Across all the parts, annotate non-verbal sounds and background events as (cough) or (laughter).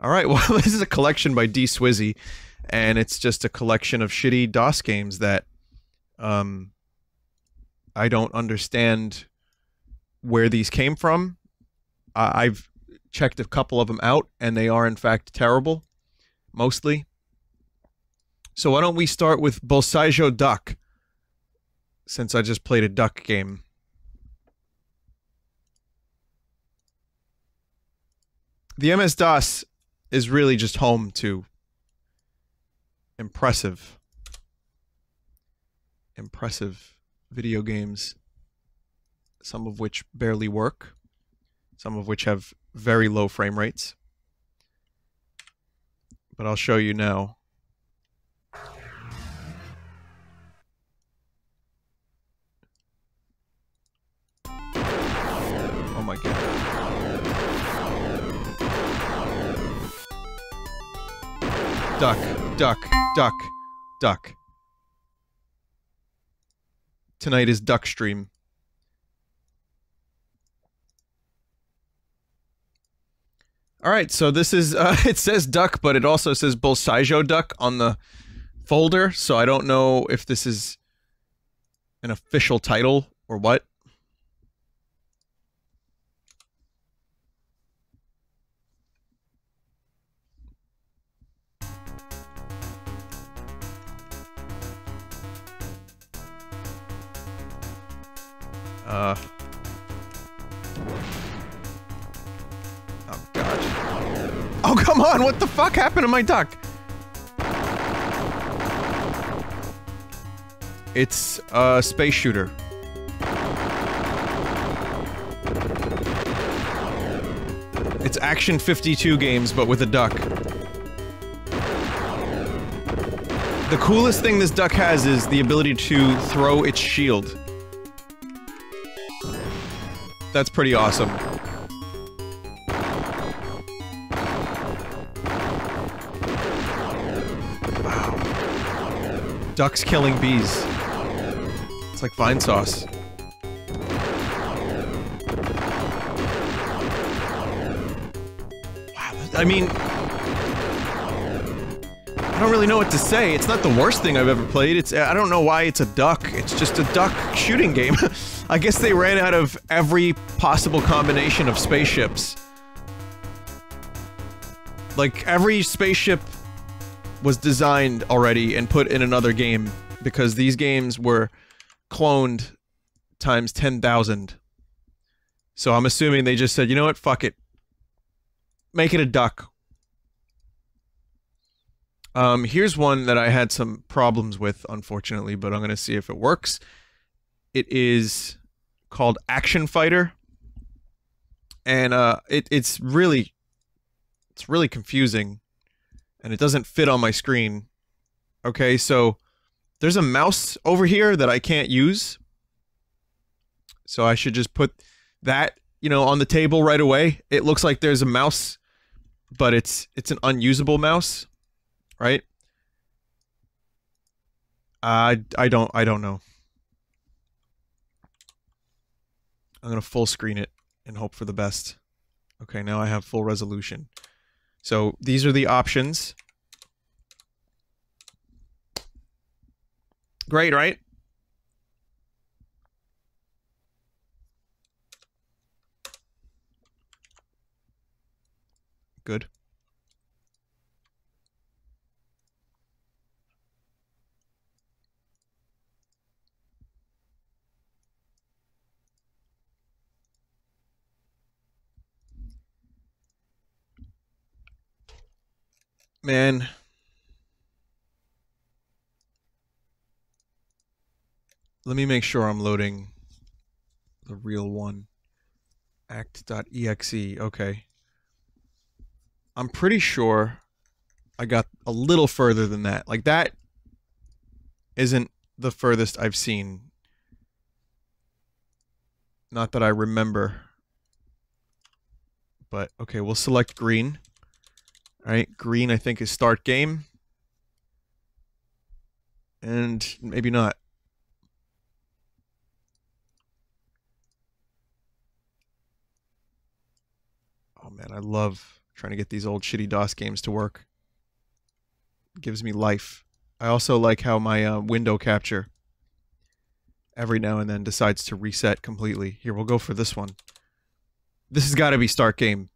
All right, (laughs) well, this is a collection by D Swizzy, and it's just a collection of shitty DOS games that um, I don't understand where these came from. I've checked a couple of them out, and they are in fact terrible, mostly. So why don't we start with Bolsaijo Duck, since I just played a duck game. The MS DOS is really just home to impressive, impressive video games, some of which barely work, some of which have very low frame rates. But I'll show you now. Duck, duck, duck, duck. Tonight is duck stream. All right, so this is uh, (laughs) it says duck, but it also says Bolsaijo duck on the folder, so I don't know if this is an official title or what. Uh. Oh god. Oh come on! What the fuck happened to my duck? It's a space shooter. It's Action 52 games, but with a duck. The coolest thing this duck has is the ability to throw its shield. That's pretty awesome. Wow. Ducks killing bees. It's like Vinesauce. Wow, I mean... I don't really know what to say. It's not the worst thing I've ever played. It's I don't know why it's a duck. It's just a duck shooting game. (laughs) I guess they ran out of every possible combination of spaceships. Like, every spaceship was designed already and put in another game because these games were cloned times 10,000. So I'm assuming they just said, you know what, fuck it. Make it a duck. Um, here's one that I had some problems with, unfortunately, but I'm going to see if it works. It is called Act of Fighter. And uh, it, it's really, it's really confusing. And it doesn't fit on my screen. Okay, so there's a mouse over here that I can't use. So I should just put that, you know, on the table right away. It looks like there's a mouse, but it's it's an unusable mouse, right? I I don't I don't know. I'm gonna full screen it and hope for the best. Okay, now I have full resolution. So these are the options. Great, right? Good. Man. Let me make sure I'm loading the real one. Act.exe. Okay. I'm pretty sure I got a little further than that. Like that isn't the furthest I've seen. Not that I remember. But okay, we'll select green. Alright, green I think is start game. And maybe not. Oh man, I love Trying to get these old shitty DOS games to work. gives me life. I also like how my uh, window capture every now and then decides to reset completely. Here, we'll go for this one. This has got to be start game.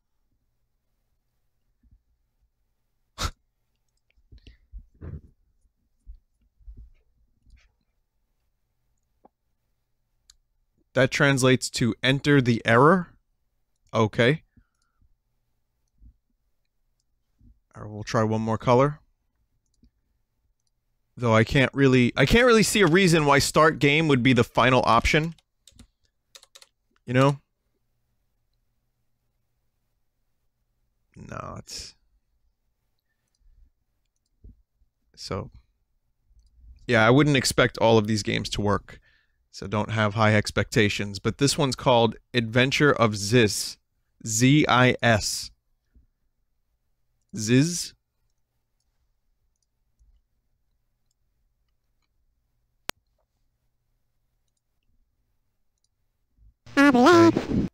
That translates to enter the error. Okay. Or we'll try one more color. Though I can't really I can't really see a reason why start game would be the final option. You know? No, it's so yeah, I wouldn't expect all of these games to work. So don't have high expectations, but this one's called Adventure of Ziz. Z I S. Ziz Okay.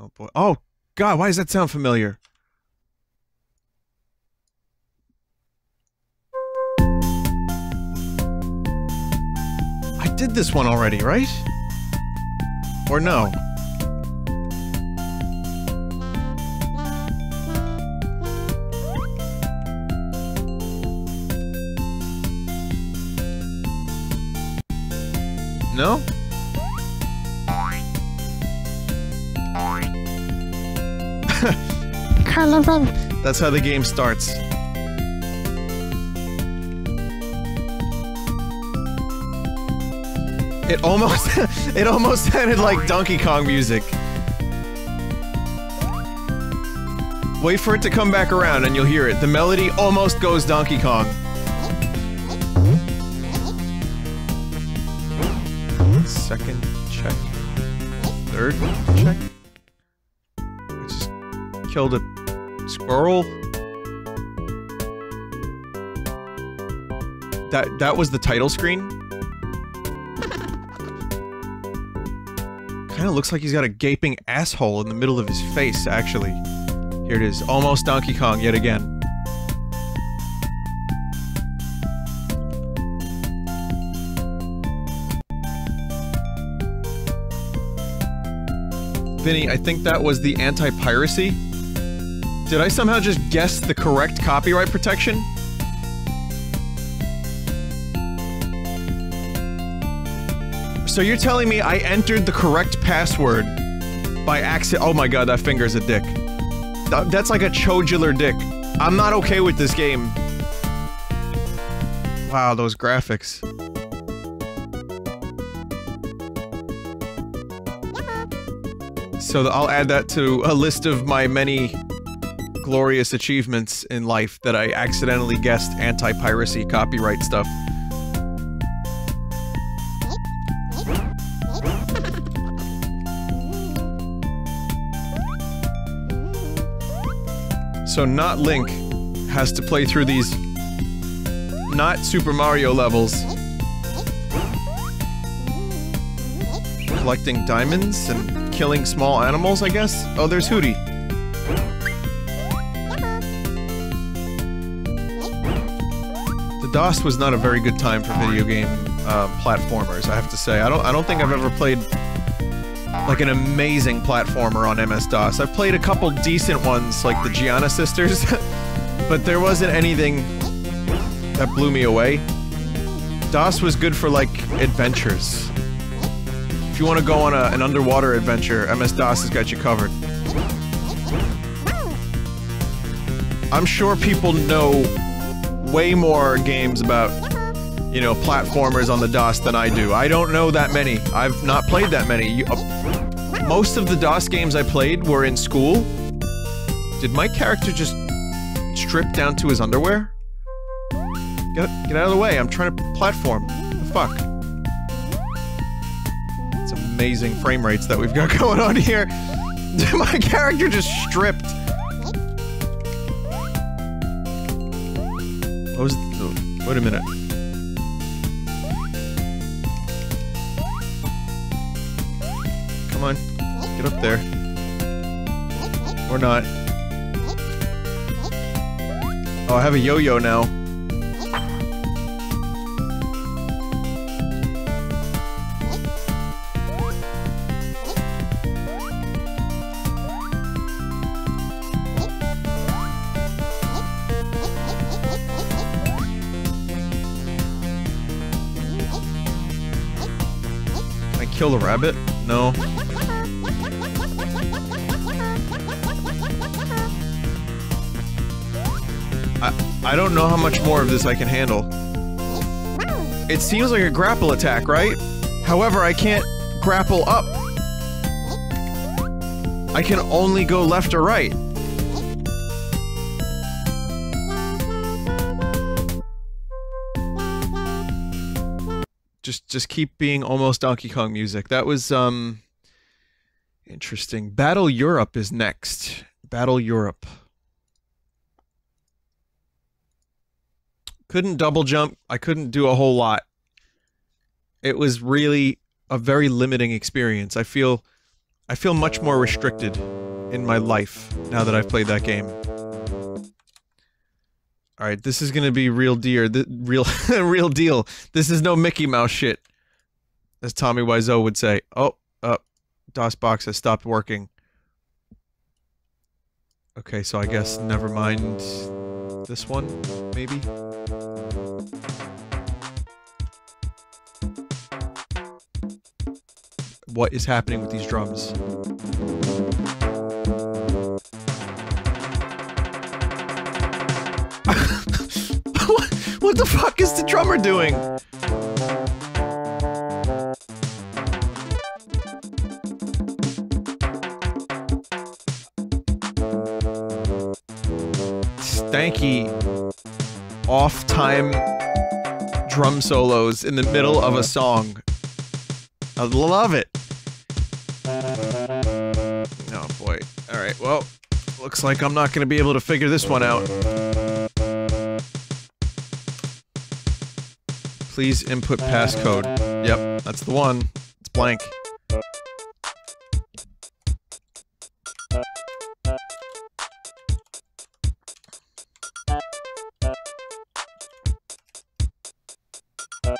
Oh boy. Oh god, why does that sound familiar? Did this one already, right? Or no? No? (laughs) That's how the game starts. It almost (laughs) it almost sounded like Donkey Kong music. Wait for it to come back around and you'll hear it. The melody almost goes Donkey Kong. Second check. Third check. I just killed a squirrel. That that was the title screen. Kind of looks like he's got a gaping asshole in the middle of his face, actually. Here it is, almost Donkey Kong yet again. Vinny, I think that was the anti-piracy. Did I somehow just guess the correct copyright protection? So you're telling me I entered the correct password by accident- oh my god, that finger's a dick. That's like a chodular dick. I'm not okay with this game. Wow, those graphics. So I'll add that to a list of my many glorious achievements in life that I accidentally guessed anti-piracy copyright stuff. So not Link has to play through these not Super Mario levels. Collecting diamonds and killing small animals, I guess? Oh, there's Hooty. The DOS was not a very good time for video game uh, platformers, I have to say. I don't I don't think I've ever played like an amazing platformer on MS-DOS. I've played a couple decent ones, like the Giana Sisters, (laughs) but there wasn't anything that blew me away. DOS was good for, like, adventures. If you want to go on a, an underwater adventure, MS-DOS has got you covered. I'm sure people know way more games about, you know, platformers on the DOS than I do. I don't know that many. I've not played that many. You, uh, most of the DOS games I played were in school. Did my character just strip down to his underwear? Get, get out of the way, I'm trying to platform. fuck? It's amazing frame rates that we've got (laughs) going on here. (laughs) my character just stripped. What was... The, wait a minute. Get up there. Or not. Oh, I have a yo-yo now. Can I kill the rabbit? No. I, don't know how much more of this I can handle. It seems like a grapple attack, right? However, I can't grapple up. I can only go left or right. Just just keep being almost Donkey Kong music. That was um interesting. Battle Europe is next. Battle Europe. Couldn't double jump. I couldn't do a whole lot. It was really a very limiting experience. I feel I feel much more restricted in my life now that I've played that game. All right, this is gonna be real dear, the real, (laughs) real deal. This is no Mickey Mouse shit, as Tommy Wiseau would say. Oh, uh, DOSBox has stopped working. Okay, so I guess never mind this one, maybe. What is happening with these drums? (laughs) what, what the fuck is the drummer doing? Stanky off time drum solos in the middle of a song. I love it. Looks like I'm not going to be able to figure this one out. Please input passcode. Yep, that's the one. It's blank.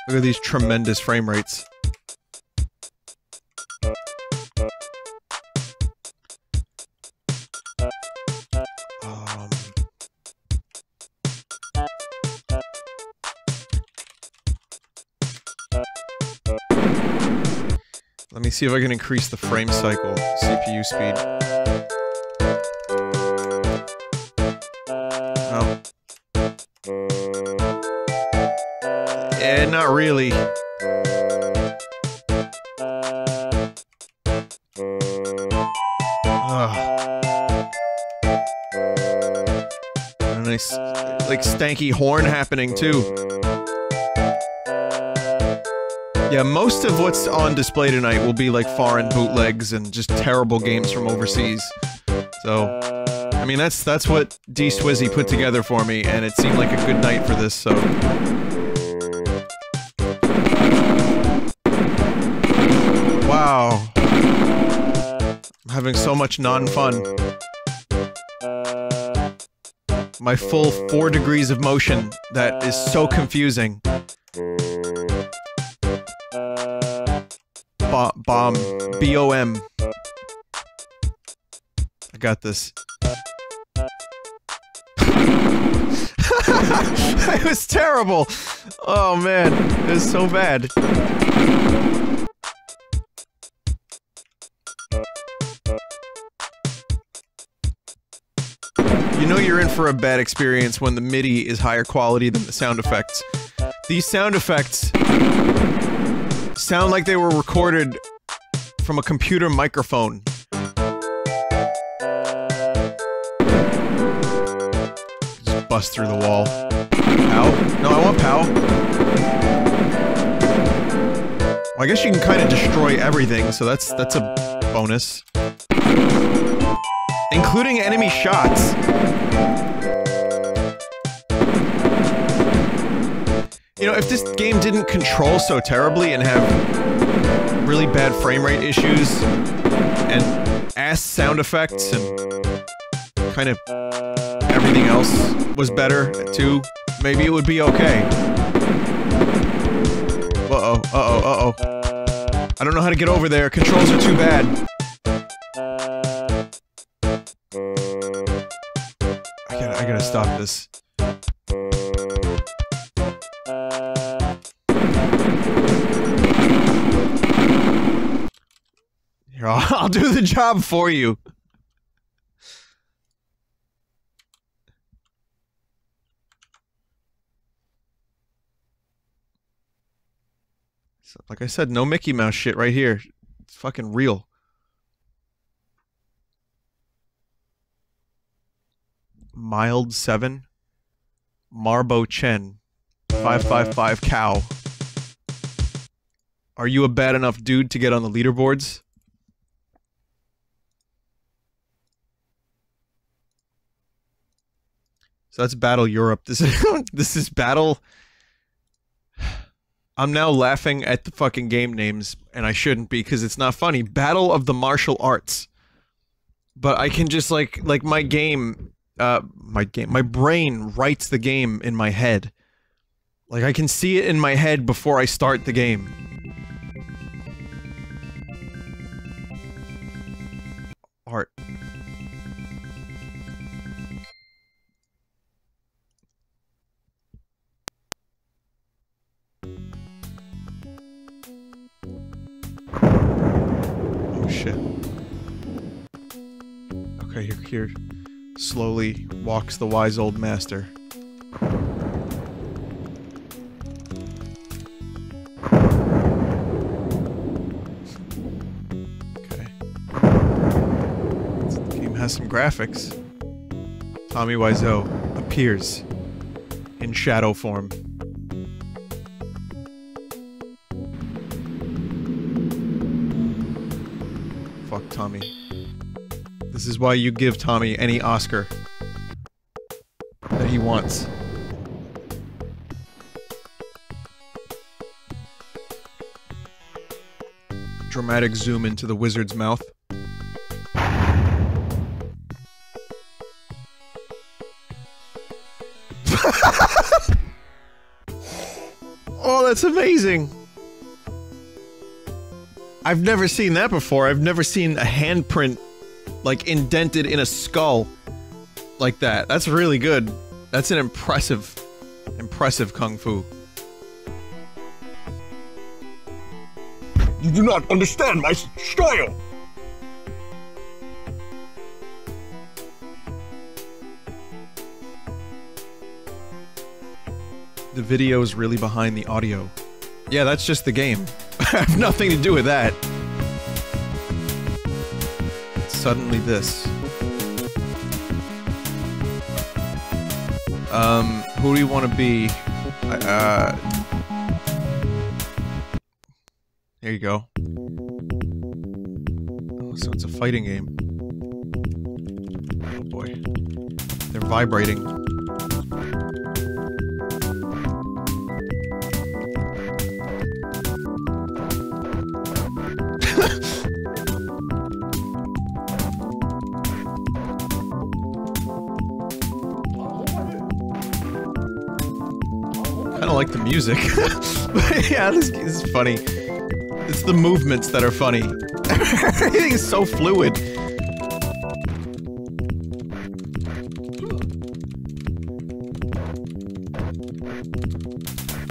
Look at these tremendous frame rates. See if I can increase the frame cycle, CPU speed. Oh. Not really. Ugh. A nice, like, stanky horn happening, too. Yeah, most of what's on display tonight will be like foreign bootlegs and just terrible games from overseas. So, I mean, that's that's what D Swizzy put together for me, and it seemed like a good night for this. So, wow, I'm having so much non-fun. My full four degrees of motion that is so confusing. Bo bomb. B-O-M. I got this. (laughs) it was terrible! Oh man, it was so bad. You know you're in for a bad experience when the MIDI is higher quality than the sound effects. These sound effects sound like they were recorded from a computer microphone. Just bust through the wall. Pow? No, I want pow. Well, I guess you can kind of destroy everything, so that's that's a bonus. Including enemy shots. You know, if this game didn't control so terribly and have really bad frame rate issues and ass sound effects and kind of everything else was better too, maybe it would be okay. Uh-oh, uh-oh, uh-oh. I don't know how to get over there. Controls are too bad. I gotta, I gotta stop this. I'll, (laughs) I'll do the job for you. So, like I said, no Mickey Mouse shit right here. It's fucking real. Mild 7. Marbo Chen. 555 Cow. Are you a bad enough dude to get on the leaderboards? That's Battle Europe. This is (laughs) this is Battle I'm now laughing at the fucking game names, and I shouldn't be because it's not funny. Battle of the Martial Arts. But I can just like like my game, uh, my game, my brain writes the game in my head. Like I can see it in my head before I start the game. Here slowly walks the wise old master. Okay. This game has some graphics. Tommy Wiseau appears in shadow form. Is why you give Tommy any Oscar that he wants. Dramatic zoom into the wizard's mouth. (laughs) oh, that's amazing! I've never seen that before. I've never seen a handprint, like, indented in a skull like that. That's really good. That's an impressive, impressive kung fu. You do not understand my style! The video is really behind the audio. Yeah, that's just the game. (laughs) I have nothing to do with that. Suddenly this. Um, who do you want to be? Uh, there you go. Oh, so it's a fighting game. Oh boy. They're vibrating. Kind of like the music. (laughs) but yeah, this, this is funny. It's the movements that are funny. (laughs) Everything is so fluid.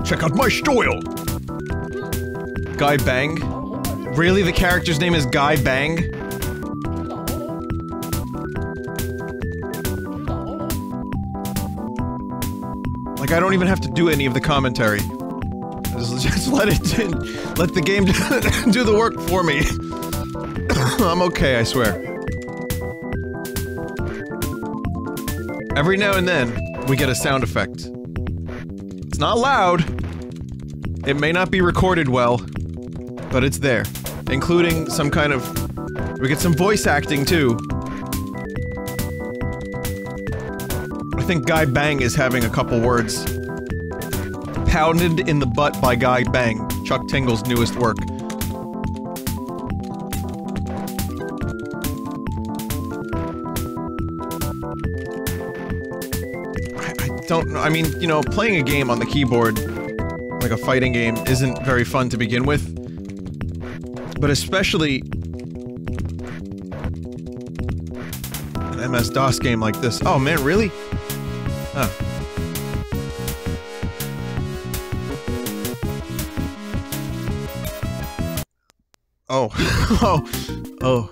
Check out my style! Guy Bang? Really, the character's name is Guy Bang? Like, I don't even have to do any of the commentary. Just, just (laughs) let it, let the game (laughs) do the work for me. (coughs) I'm okay, I swear. Every now and then, we get a sound effect. It's not loud. It may not be recorded well, but it's there. Including some kind of... We get some voice acting, too. Think Guy Bang is having a couple words. Pounded in the Butt by Guy Bang, Chuck Tingle's newest work. I don't know. I mean, you know, playing a game on the keyboard, like a fighting game, isn't very fun to begin with. But especially an MS-DOS game like this. Oh man, really? Huh. Oh. (laughs) oh. Oh.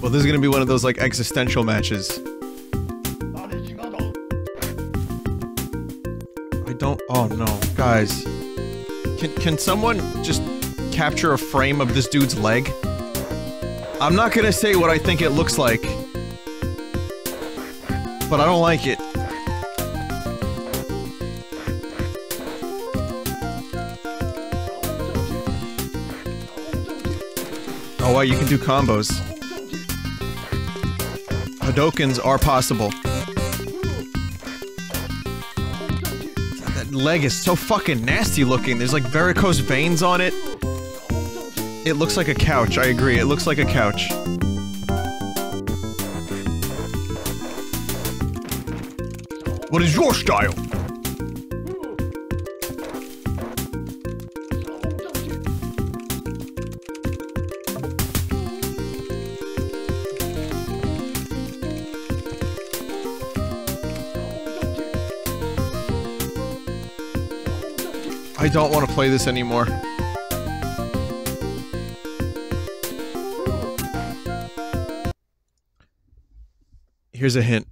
Well, this is gonna be one of those, like, existential matches. I don't- oh no. Guys. Can- can someone just capture a frame of this dude's leg? I'm not gonna say what I think it looks like. But I don't like it. You can do combos. Hadokens are possible. That leg is so fucking nasty looking. There's like varicose veins on it. It looks like a couch, I agree. It looks like a couch. What is your style? Don't want to play this anymore. Here's a hint.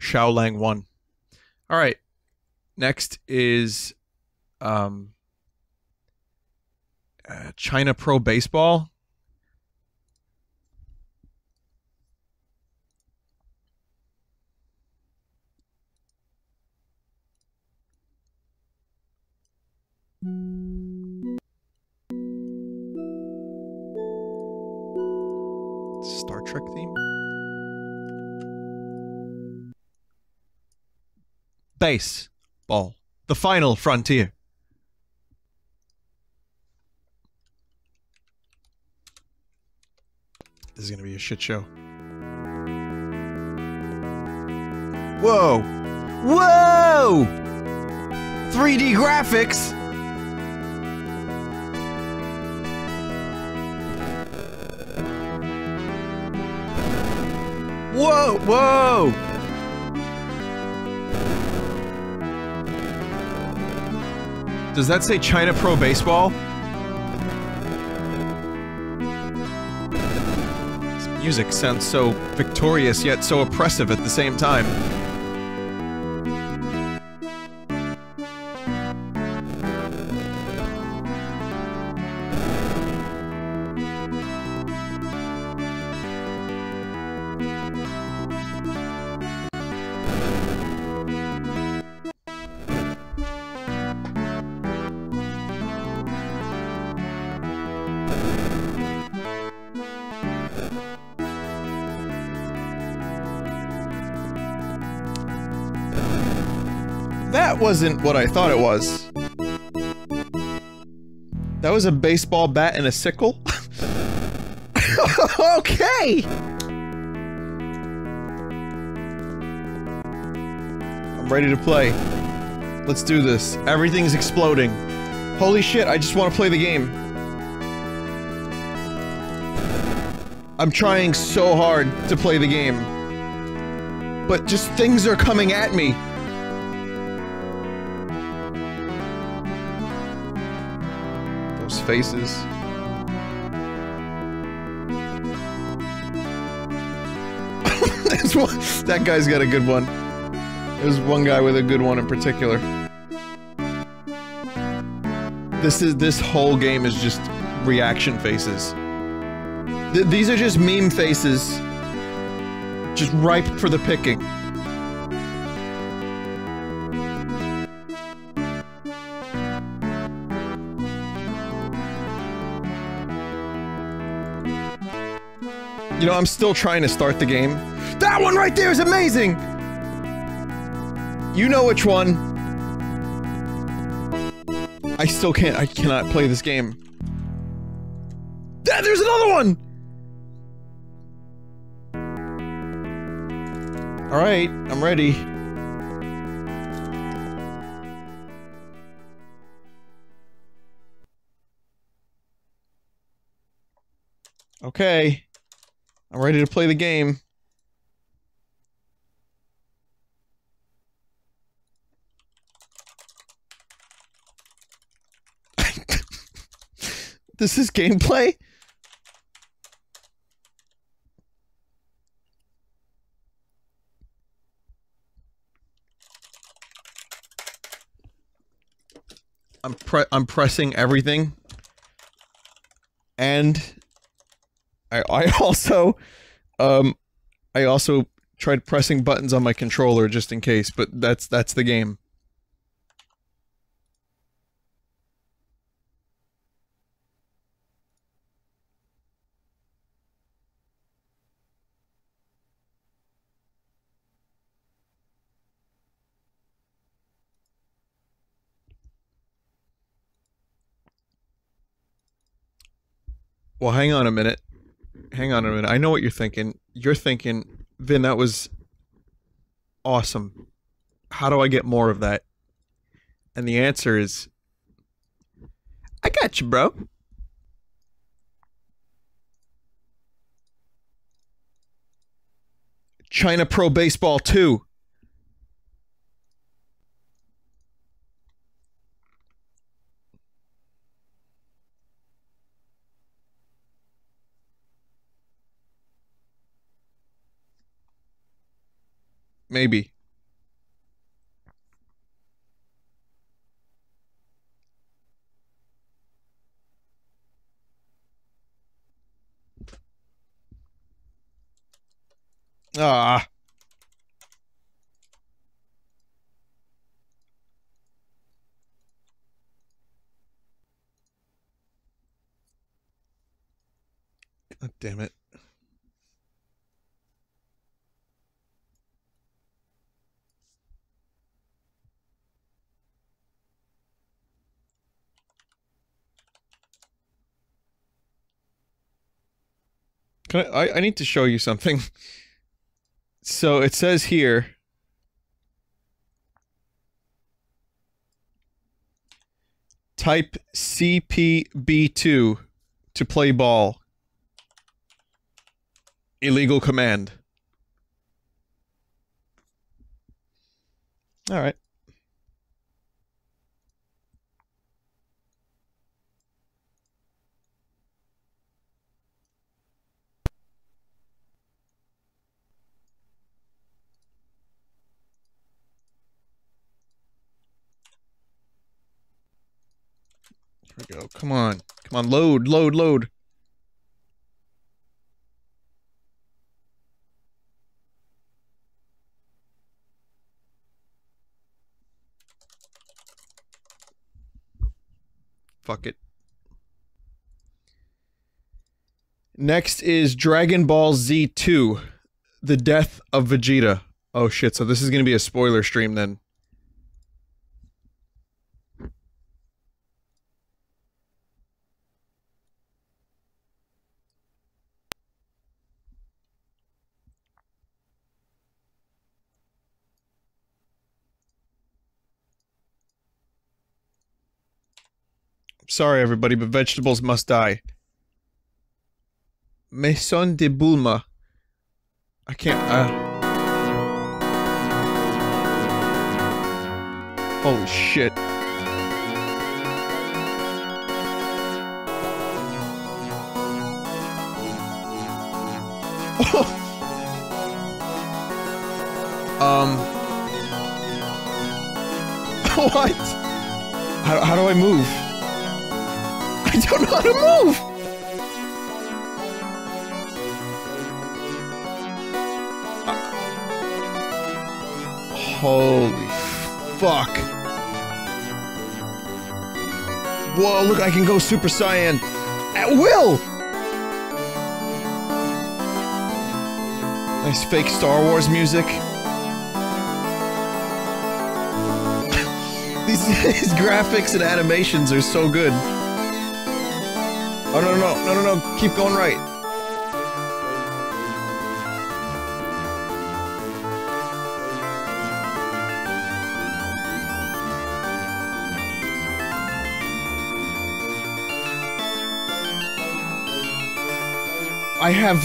Shaolang won. Alright. Next is um uh, China Pro Baseball. Star Trek theme. Base ball. The final frontier. This is gonna be a shit show. Whoa! Whoa! 3D graphics! Whoa! Whoa! Does that say China Pro Baseball? This music sounds so victorious yet so oppressive at the same time. Wasn't what I thought it was. That was a baseball bat and a sickle? (laughs) okay! I'm ready to play. Let's do this. Everything's exploding. Holy shit, I just want to play the game. I'm trying so hard to play the game. But just things are coming at me. Faces. (coughs) That guy's got a good one. There's one guy with a good one in particular. This is this whole game is just reaction faces. Th- these are just meme faces. Just ripe for the picking. You know, I'm still trying to start the game. That one right there is amazing! You know which one. I still can't- I cannot play this game. Ah, there's another one! Alright, I'm ready. Okay. I'm ready to play the game. (laughs) this is gameplay? I'm pre- I'm pressing everything. And I I (laughs) also um I also tried pressing buttons on my controller just in case, but that's that's the game. Well, hang on a minute. Hang on a minute. I know what you're thinking. You're thinking, Vin, that was awesome. How do I get more of that? And the answer is I got you, bro. China Pro Baseball 2. Maybe. Ah. God damn it. Can I, I, I need to show you something. So it says here. Type CPB2 to play ball. Illegal command. All right. We go. Come on. Come on. Load, load, load. Fuck it. Next is Dragon Ball Z2 The Death of Vegeta. Oh shit, so this is going to be a spoiler stream then. Sorry, everybody, but vegetables must die. Maison de Bulma. I can't. Uh... Holy shit. (laughs) um. (laughs) what? How, how do I move? I don't know how to move! Holy fuck. Whoa, look, I can go Super Saiyan at will! Nice fake Star Wars music. (laughs) these, (laughs) these graphics and animations are so good. Oh, no, no, no, no, no, keep going right. I have...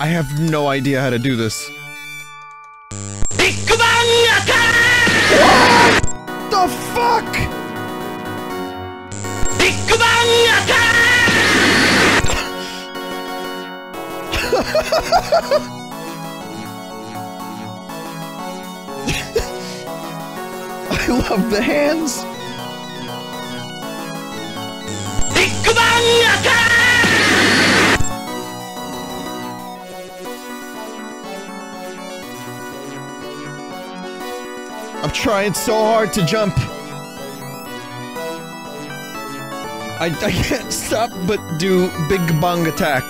I have no idea how to do this. Love the hands. I'm trying so hard to jump. I, I can't stop but do big bang attack.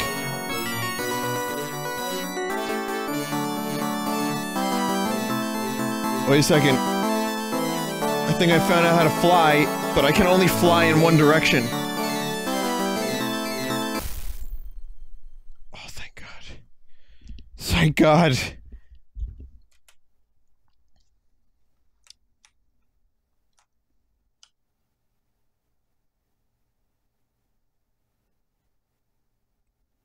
Wait a second. I found out how to fly, but I can only fly in one direction. Oh, thank God. Thank God.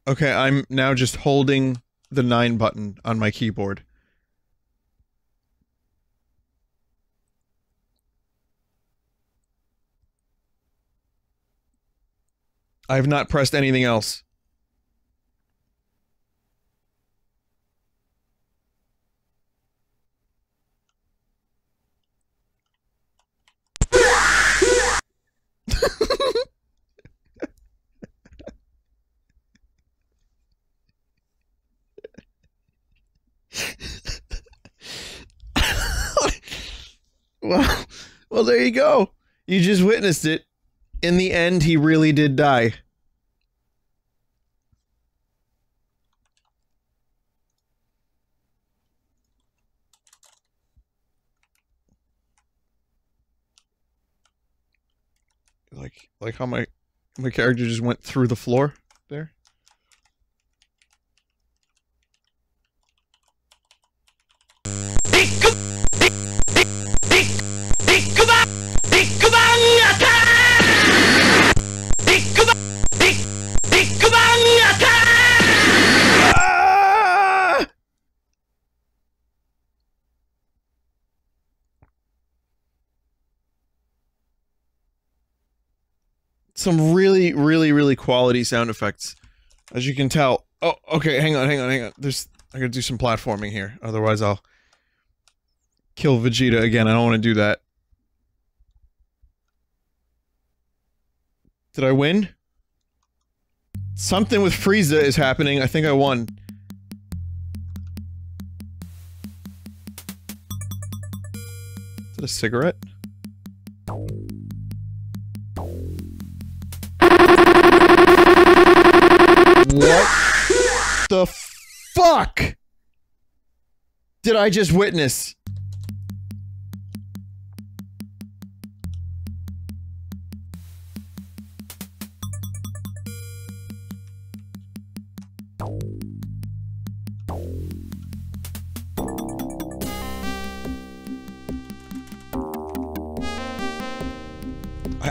Okay, I'm now just holding the 9 button on my keyboard. I have not pressed anything else. (laughs) well, well, there you go. You just witnessed it. In the end, he really did die. Like, like how my my character just went through the floor Some really, really, really quality sound effects. As you can tell. Oh, okay, hang on, hang on, hang on. There's I gotta do some platforming here. Otherwise I'll kill Vegeta again. I don't want to do that. Did I win? Something with Frieza is happening. I think I won. Is that a cigarette? What the fuck did I just witness?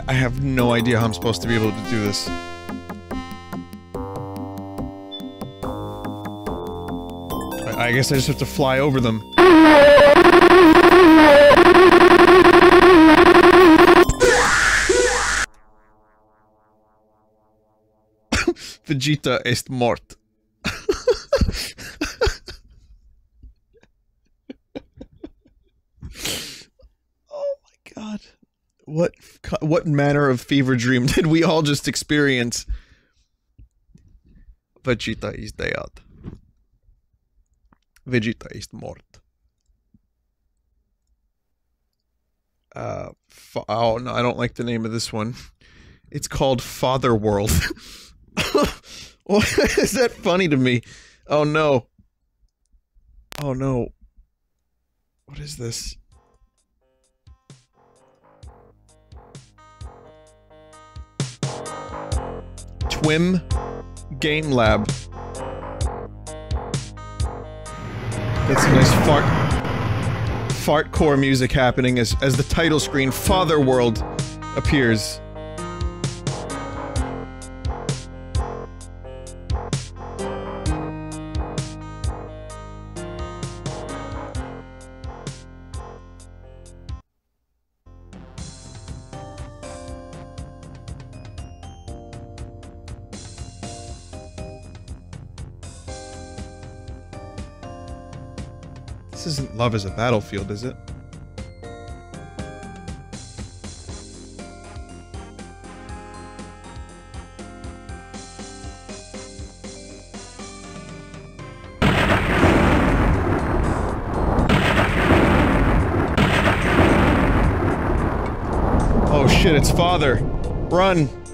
I, have no idea how I'm supposed to be able to do this. I, guess I just have to fly over them. (laughs) Vegeta est mort. (laughs) oh my god. What what manner of fever dream (laughs) did we all just experience? Vegeta is dead. Vegeta is mort. Uh, oh no, I don't like the name of this one. It's called Father World. (laughs) Why is that funny to me? Oh no. Oh no. What is this? Twim Game Lab. That's a nice fart fart core music happening as as the title screen Father World appears. Isn't as a Battlefield, is it? Oh shit, it's father. Run.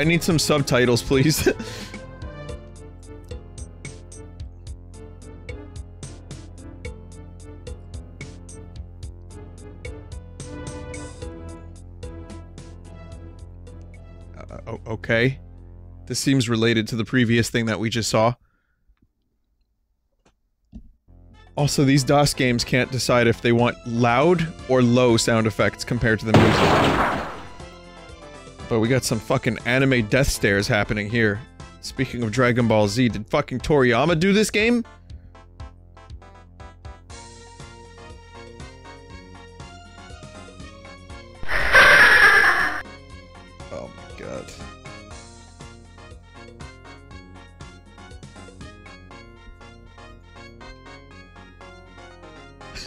I need some subtitles, please. (laughs) Uh, okay. This seems related to the previous thing that we just saw. Also, these DOS games can't decide if they want loud or low sound effects compared to the music. But we got some fucking anime death stares happening here. Speaking of Dragon Ball Z, did fucking Toriyama do this game? (laughs) Oh my god. (laughs)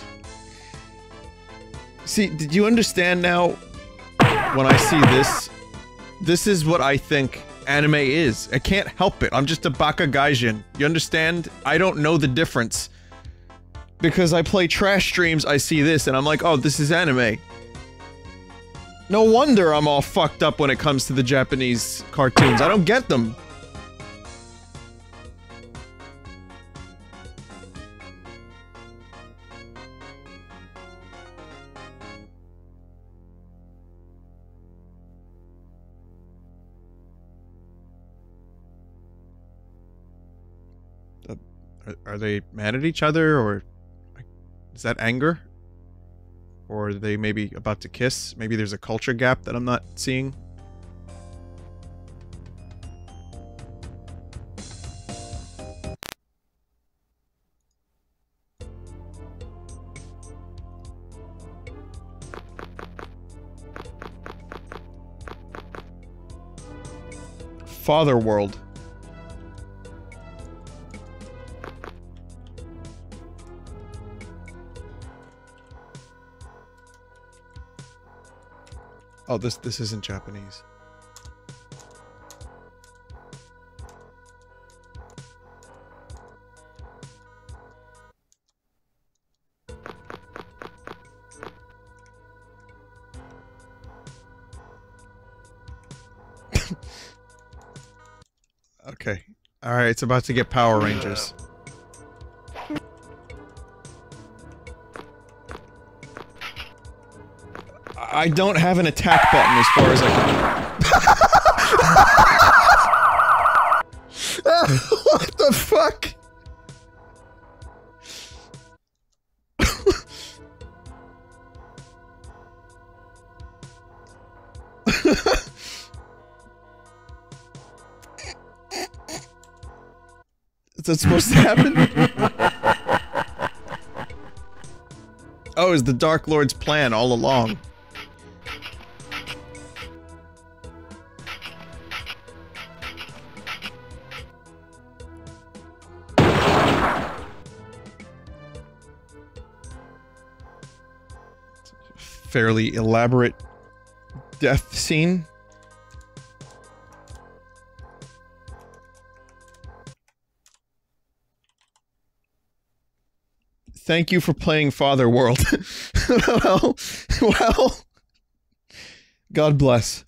See, did you understand now when I see this? This is what I think anime is. I can't help it. I'm just a baka gaijin. You understand? I don't know the difference. Because I play trash streams, I see this, and I'm like, oh, this is anime. No wonder I'm all fucked up when it comes to the Japanese cartoons. I don't get them. They mad at each other, or is that anger? Or are they maybe about to kiss? Maybe there's a culture gap that I'm not seeing. Father World. Oh, this this isn't Japanese. (laughs) okay. All right, it's about to get Power Rangers. I don't have an attack button as far as I can. (laughs) what the fuck? (laughs) Is that supposed to happen? (laughs) oh, is the Dark Lord's plan all along? Fairly elaborate death scene. Thank you for playing Father World. (laughs) well, well, God bless.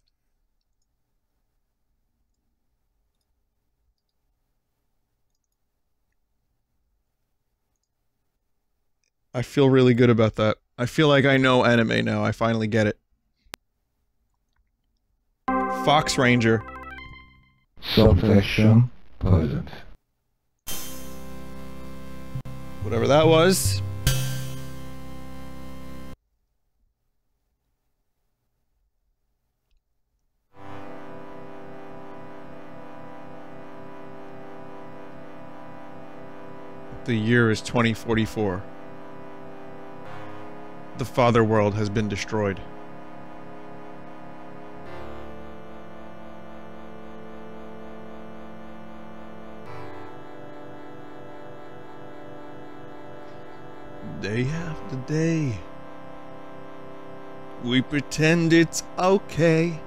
I feel really good about that. I feel like I know anime now. I finally get it. Fox Ranger. Self-action Whatever that was. The year is 2044. The father world has been destroyed. Day after day, we pretend it's okay.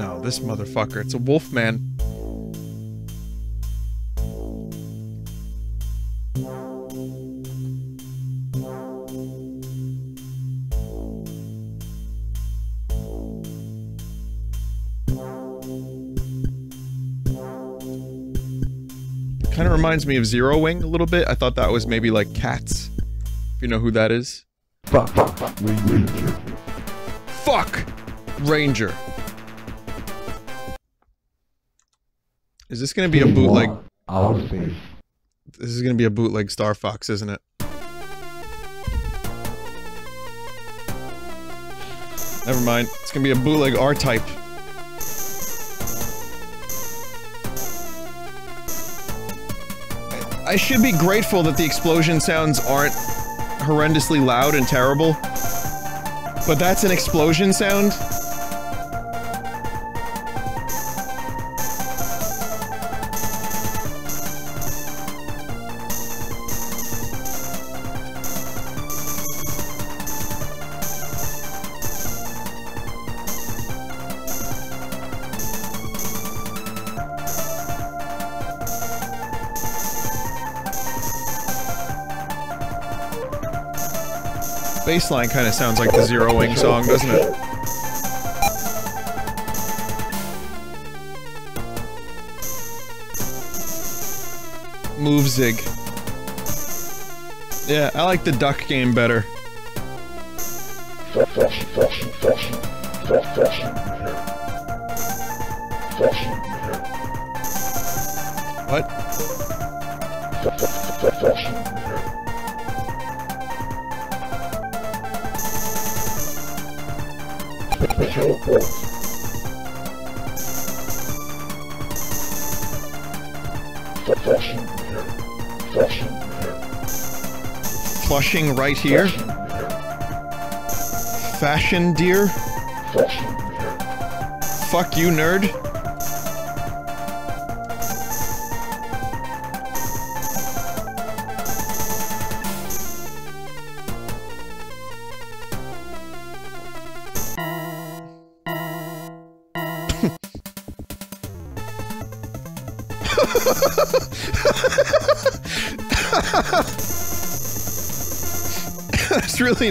No, this motherfucker. It's a wolf man. Kind of reminds me of Zero Wing a little bit. I thought that was maybe like cats. If you know who that is. Fuck, fuck, Ranger. Fuck! Ranger. Is this gonna be a bootleg? Space. This is gonna be a bootleg Star Fox, isn't it? Never mind. It's gonna be a bootleg R-Type. I should be grateful that the explosion sounds aren't horrendously loud and terrible. But that's an explosion sound? Bassline kind of sounds like the Zero Wing song, doesn't it? Move Zig. Yeah, I like the duck game better. Right here? Fashion deer? Fuck you, nerd.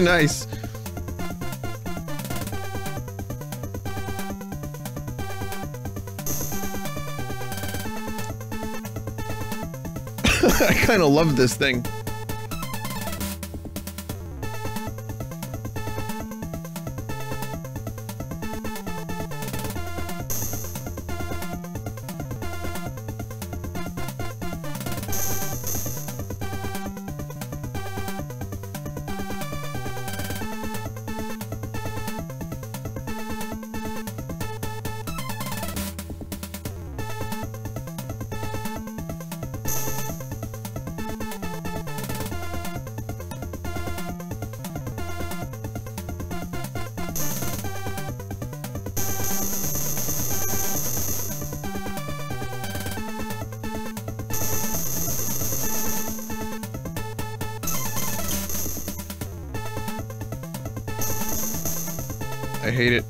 Nice. (laughs) I kind of love this thing. I hate it.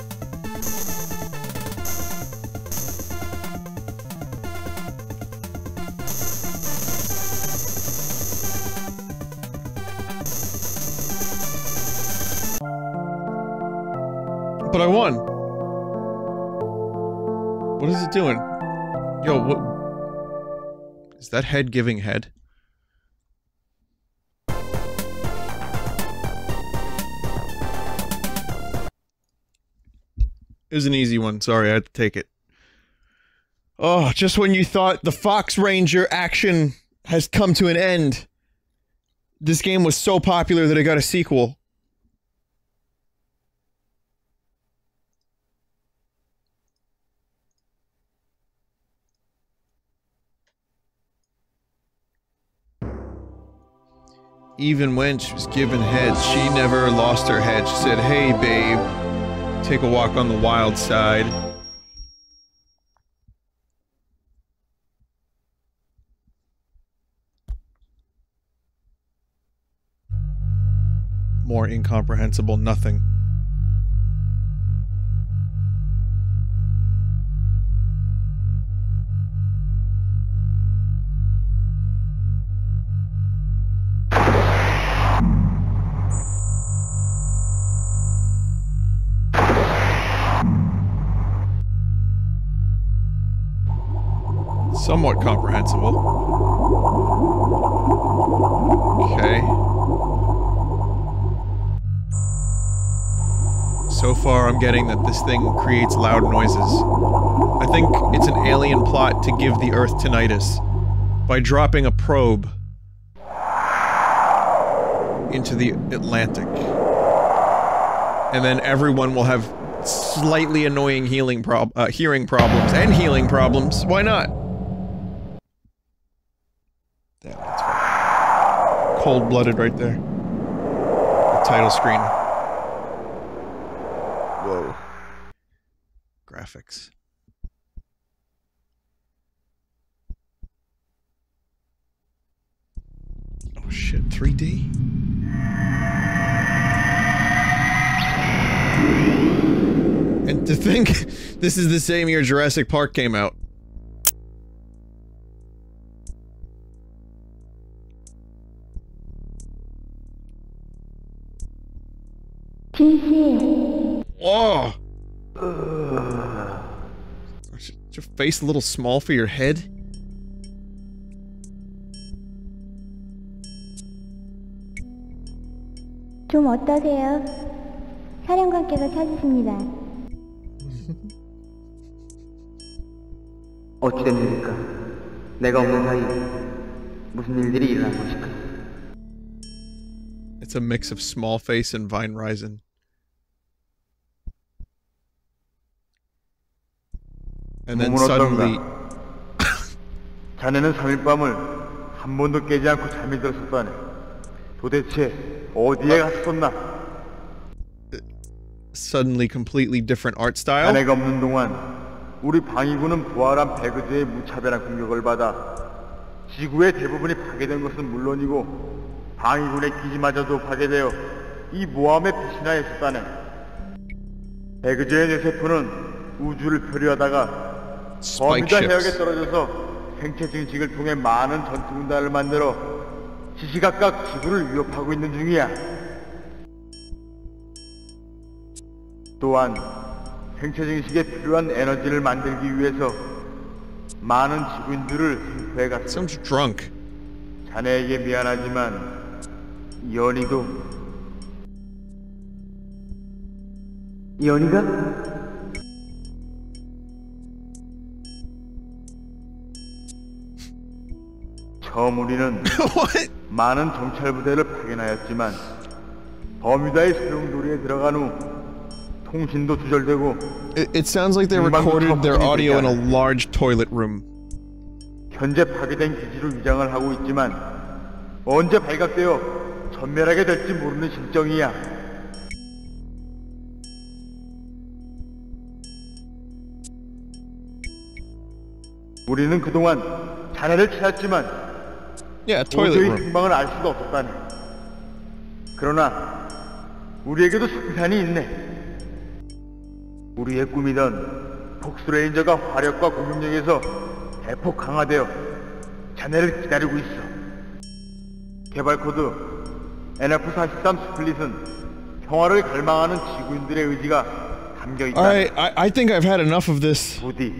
But I won. What is it doing? Yo, what? Is that head giving head? It was an easy one. Sorry, I had to take it. Oh, just when you thought the Fox Ranger action has come to an end. This game was so popular that it got a sequel. Even when she was given heads, she never lost her head. She said, Hey, babe, take a walk on the wild side. More incomprehensible nothing. Somewhat comprehensible. Okay. So far, I'm getting that this thing creates loud noises. I think it's an alien plot to give the Earth tinnitus by dropping a probe into the Atlantic. And then everyone will have slightly annoying healing prob- uh, hearing problems and healing problems. Why not? Damn, that's fucking cold-blooded right there. The title screen. Whoa. Graphics. Oh shit, 3D? And to think (laughs) this is the same year Jurassic Park came out. Whoa! Is your face a little small for your head? (laughs) 좀 어떠세요? 사령관께서 찾으십니다. 어찌된 일일까? 내가 없는 사이 무슨 일들이 일어난 것일까? It's a mix of small face and Vine Ryzen. And then suddenly (laughs) 자네는 3일 밤을 한 번도 깨지 않고 잠이 들었었다네. 도대체 어디에 갔었나? suddenly completely different art style. 자네가 없는 동안 우리 방위군은 부활한 배그제의 무차별한 공격을 받아 지구의 대부분이 파괴된 것은 물론이고 방위군의 기지마저도 파괴되어 이 모함에 배신하여 있었다네. 배그제의 뇌세포는 우주를 표류하다가 Spike 버뮤다 해역에. 떨어져서 생체 증식을 통해 많은 전투군단을 만들어 시시각각 지구를 위협하고 있는 중이야. 또한 생체 증식에 필요한 에너지를 만들기 위해서 많은 지구인들을 생포해 갔어. Sounds drunk. 자네에게 미안하지만 연희도 연희가? 처음 우리는? (laughs) 많은 정찰 부대를 파견하였지만 버뮤다의 소용돌이에 들어간 후 통신도 두절되고 It, it sounds like they recorded their audio in a large toilet room. 현재 파괴된 기지로 위장을 하고 있지만 언제 발각되어 전멸하게 될지 모르는 실정이야. 우리는 그동안 자네를 찾았지만 Yeah, toilet 도저히 room. 행방을 알 수가 없었다네. 그러나 우리에게도 승산이 있네. 우리의 꿈이던 폭스레인저가 화력과 공격력에서 대폭 강화되어 자네를 기다리고 있어. 개발 코드 NF43 스플릿은 평화를 갈망하는 지구인들의 의지가 담겨 있다. I, I think I've had enough of this. 부디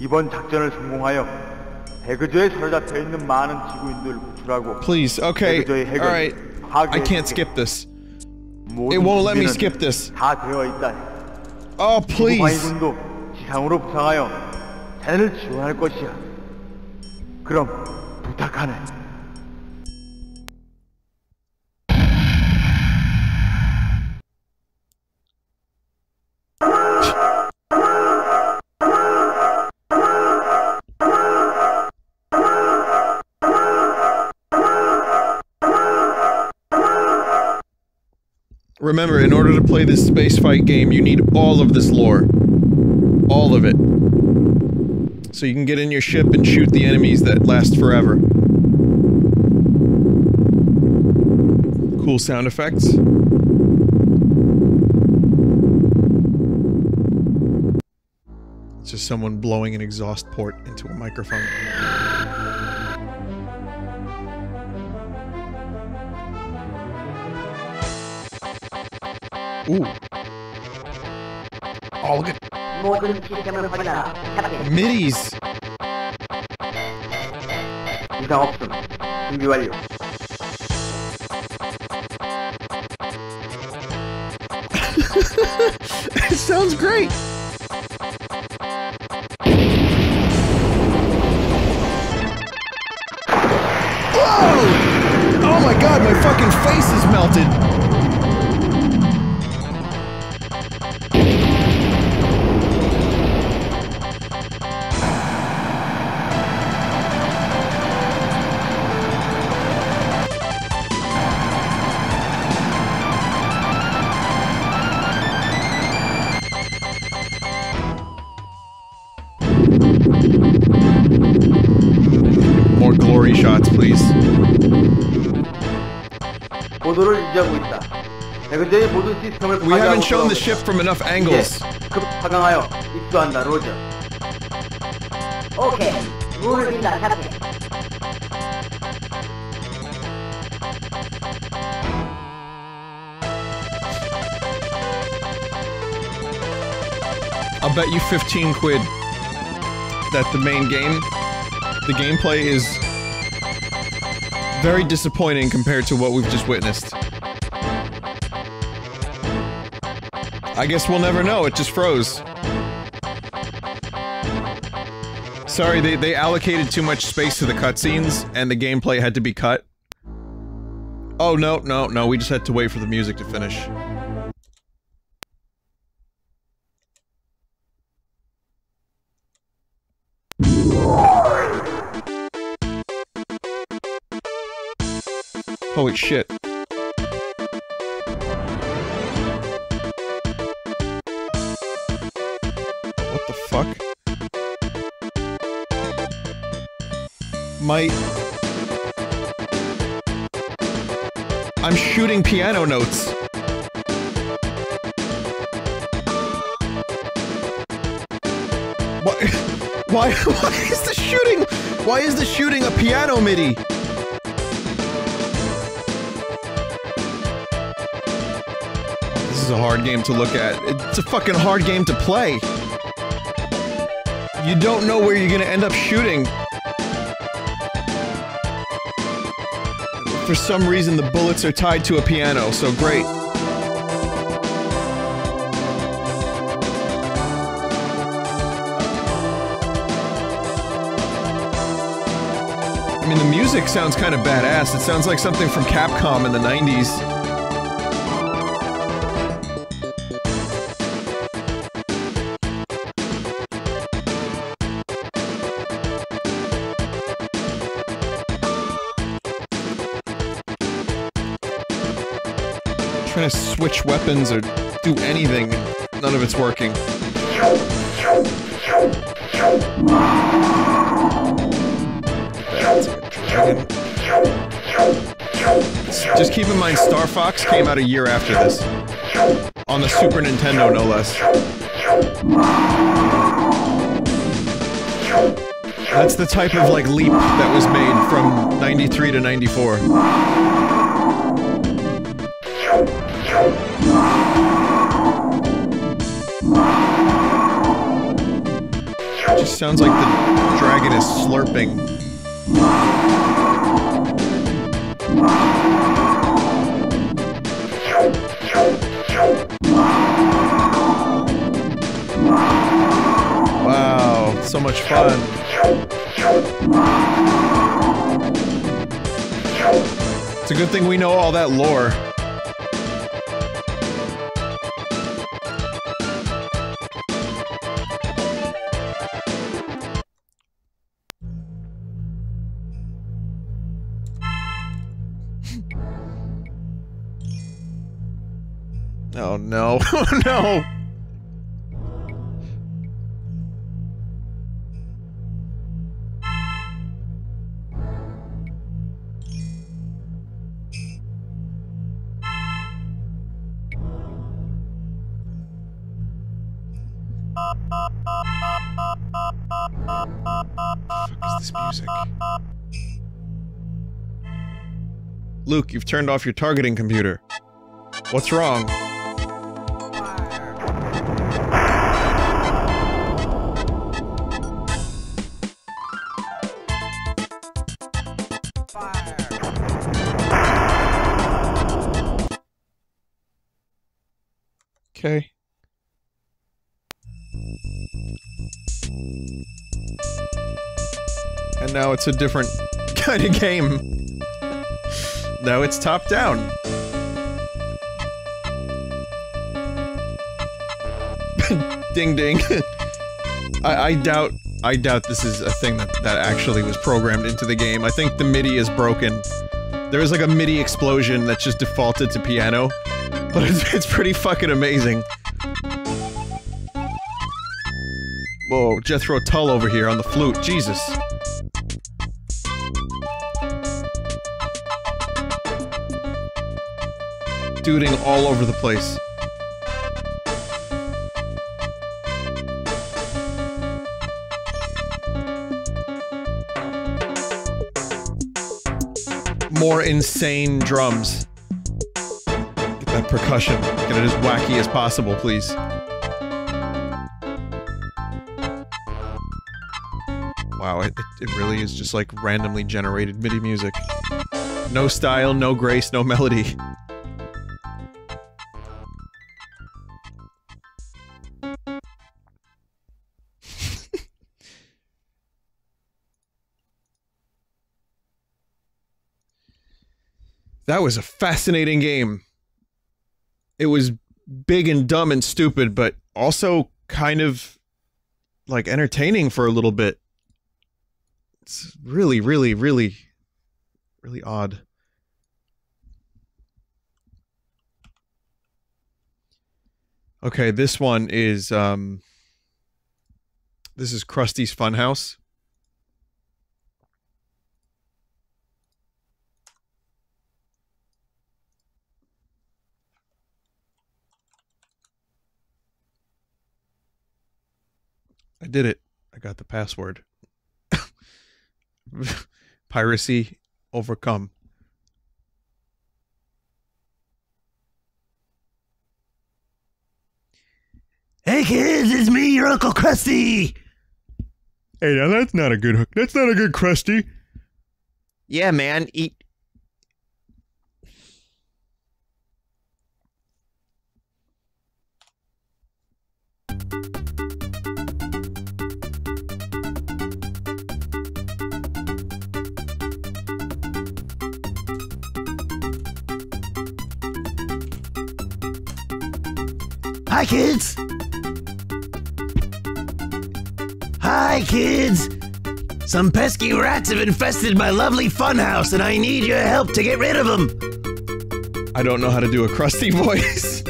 이번 작전을 성공하여 배그저에 사로잡혀 있는 많은 지구인들을 구출하고 Please, okay. 배그저의 핵을 Alright. I can't skip this. 모든 It won't let me 준비는 skip this. 다 되어 있다. Oh, please. 방위군도 지상으로 부상하여 자네를 지원할 것이야. 그럼 부탁하네. Remember, in order to play this space fight game, you need all of this lore. All of it. So you can get in your ship and shoot the enemies that last forever. Cool sound effects. It's just someone blowing an exhaust port into a microphone. Ooh. Oh, look at... Middies! Is option. In the value. (laughs) it sounds great! Whoa! Oh my god, my fucking face is melted! We haven't shown the 돌아오고 ship from enough 이제 angles. 급 하강하여 입수한다. 로저. 오케이. 문을 빈다. 탑재. I'll bet you 15 quid that the main game, the gameplay is very disappointing compared to what we've just witnessed. I guess we'll never know, it just froze. Sorry, they, they allocated too much space to the cutscenes, and the gameplay had to be cut. Oh, no, no, no, we just had to wait for the music to finish. Holy shit. My... I'm shooting piano notes. Why, (laughs) why, (laughs) why is the shooting, why is the shooting a piano MIDI? This is a hard game to look at. It's a fucking hard game to play. You don't know where you're gonna end up shooting. For some reason, the bullets are tied to a piano, so great. I mean, the music sounds kind of badass. It sounds like something from Capcom in the 90s. Switch weapons or do anything, none of it's working. Just keep in mind, Star Fox came out a year after this. On the Super Nintendo, no less. That's the type of, like, leap that was made from 93 to 94. Sounds like the dragon is slurping. Wow, so much fun. It's a good thing we know all that lore. No. (laughs) No. Luke, you've turned off your targeting computer. What's wrong? Okay. And now it's a different (laughs) kind of game. Now it's top down. (laughs) ding ding. (laughs) I, I doubt I doubt this is a thing that, that actually was programmed into the game. I think the MIDI is broken. There is like a MIDI explosion that's just defaulted to piano, but it's, it's pretty fucking amazing. Whoa, Jethro Tull over here on the flute, Jesus. Duding all over the place. More insane drums. Percussion. Get it as wacky as possible, please. Wow, it, it really is just like randomly generated MIDI music. No style, no grace, no melody. (laughs) That was a fascinating game. It was big and dumb and stupid, but also kind of like entertaining for a little bit. It's really, really, really, really odd. Okay, this one is um this is Krusty's Funhouse. I did it. I got the password. (laughs) Piracy overcome. Hey kids, it's me, your Uncle Krusty! Hey, now that's not a good hook. That's not a good Krusty. Yeah, man, eat Hi kids! Hi kids! Some pesky rats have infested my lovely funhouse and I need your help to get rid of them! I don't know how to do a Krusty (laughs) voice.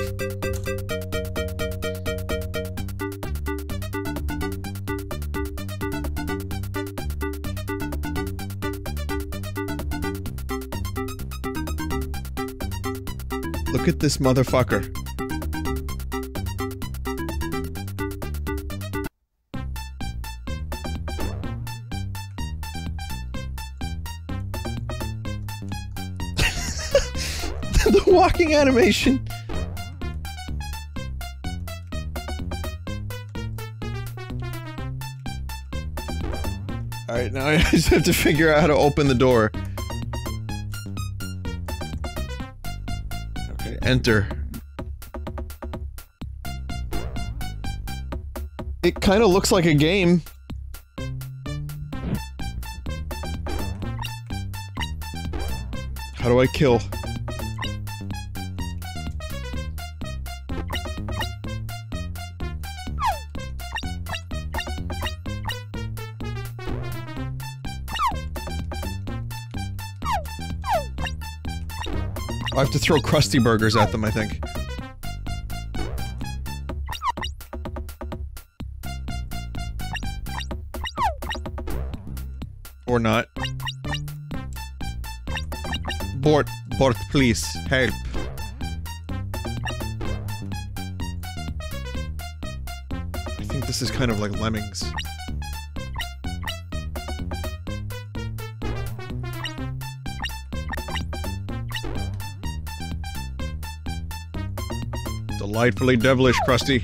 Look at this motherfucker. Walking animation. Alright, now (laughs) I just have to figure out how to open the door. Okay, enter. It kind of looks like a game. How do I kill? I have to throw Krusty Burgers at them, I think. Or not. Bort, Bort, please, help. I think this is kind of like lemmings. Delightfully devilish, Krusty.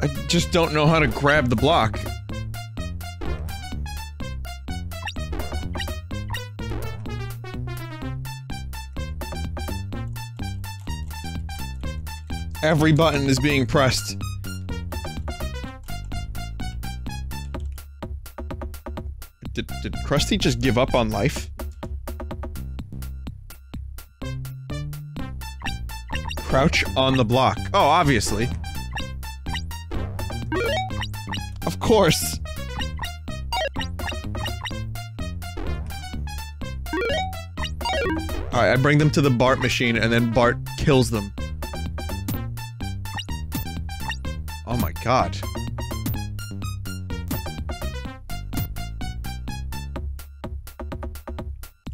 I just don't know how to grab the block. Every button is being pressed. Did, did Krusty just give up on life? Crouch on the block. Oh, obviously. Of course. Alright, I bring them to the Bart machine and then Bart kills them. God.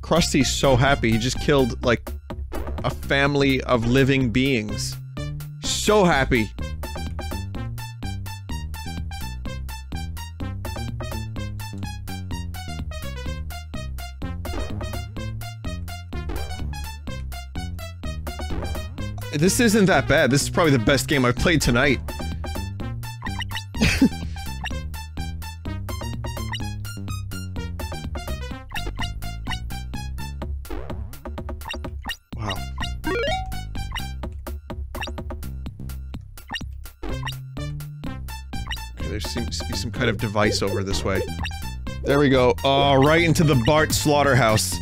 Krusty's so happy. He just killed, like, a family of living beings. So happy. This isn't that bad. This is probably the best game I've played tonight. Kind of device over this way. There we go. Oh, right into the Bart slaughterhouse.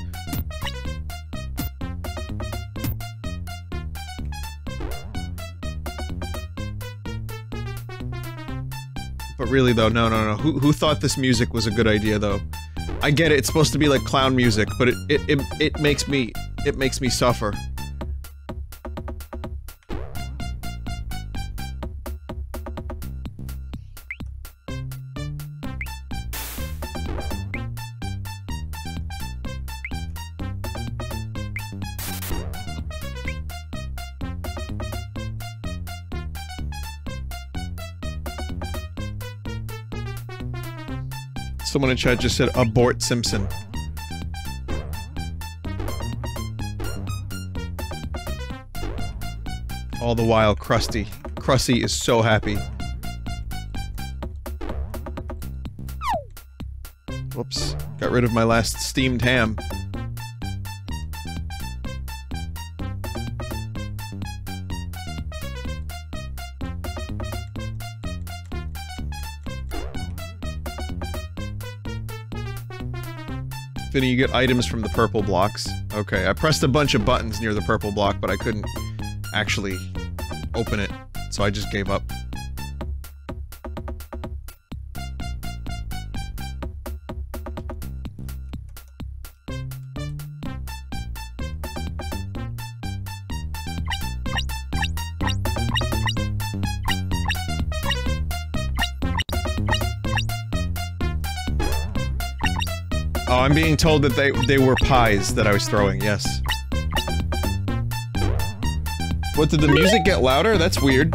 But really though, no, no, no. Who, who thought this music was a good idea though? I get it, it's supposed to be like clown music, but it, it, it, it makes me, it makes me suffer. Someone in chat just said abort Simpson. All the while, Krusty. Krusty is so happy. Whoops. Got rid of my last steamed ham. Vinny, you get items from the purple blocks. Okay, I pressed a bunch of buttons near the purple block, but I couldn't actually open it, so I just gave up. Being told that they they were pies that I was throwing. Yes. What did the music get louder? That's weird.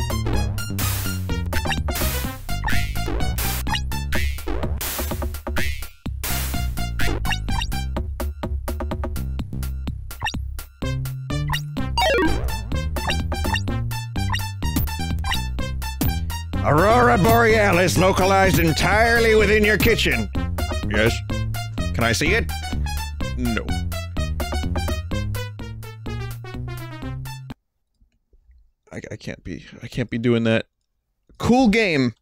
Aurora Borealis localized entirely within your kitchen. Yes. Can I see it? No. I, I can't be, I can't be doing that. Cool game.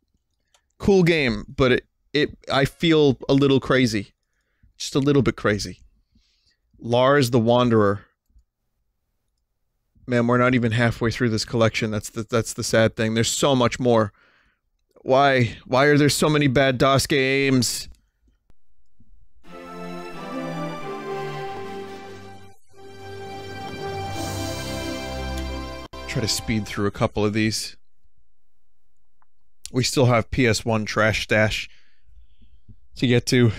Cool game, but it, it, I feel a little crazy. Just a little bit crazy. Lars the Wanderer. Man, we're not even halfway through this collection. That's the that's the sad thing. There's so much more. Why why are there so many bad DOS games? Try to speed through a couple of these. We still have PS1 trash stash to get to.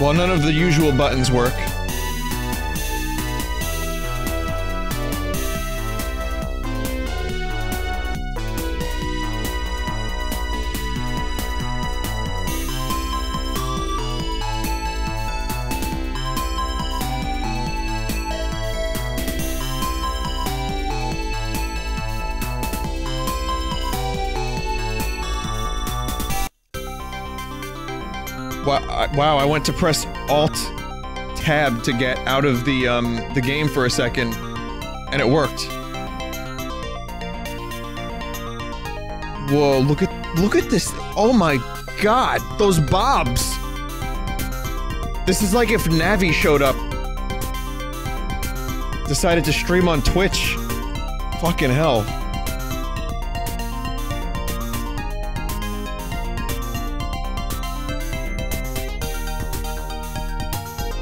Well, none of the usual buttons work. Wow, I went to press Alt Tab to get out of the um the game for a second and it worked. Whoa, look at look at this. Oh my god, those bobs. This is like if Navi showed up. Decided to stream on Twitch. Fucking hell.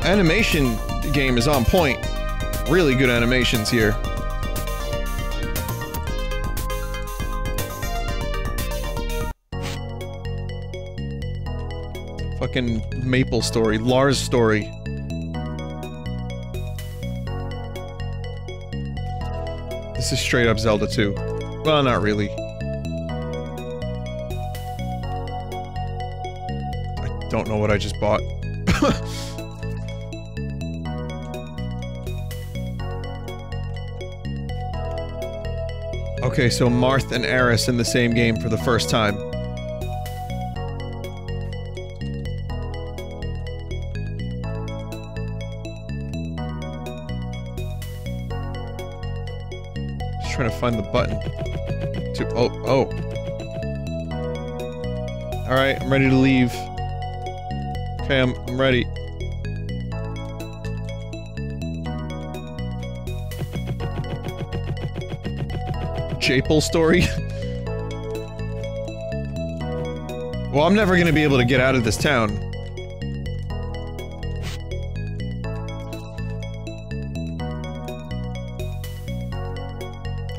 Animation game is on point. Really good animations here. Fucking Maple story, Lars story. This is straight up Zelda 2. Well, not really. I don't know what I just bought. (laughs) Okay, so Marth and Eris in the same game for the first time. Just trying to find the button. To oh oh. All right, I'm ready to leave. Okay, I'm, I'm ready. Japel story. well, I'm never gonna be able to get out of this town.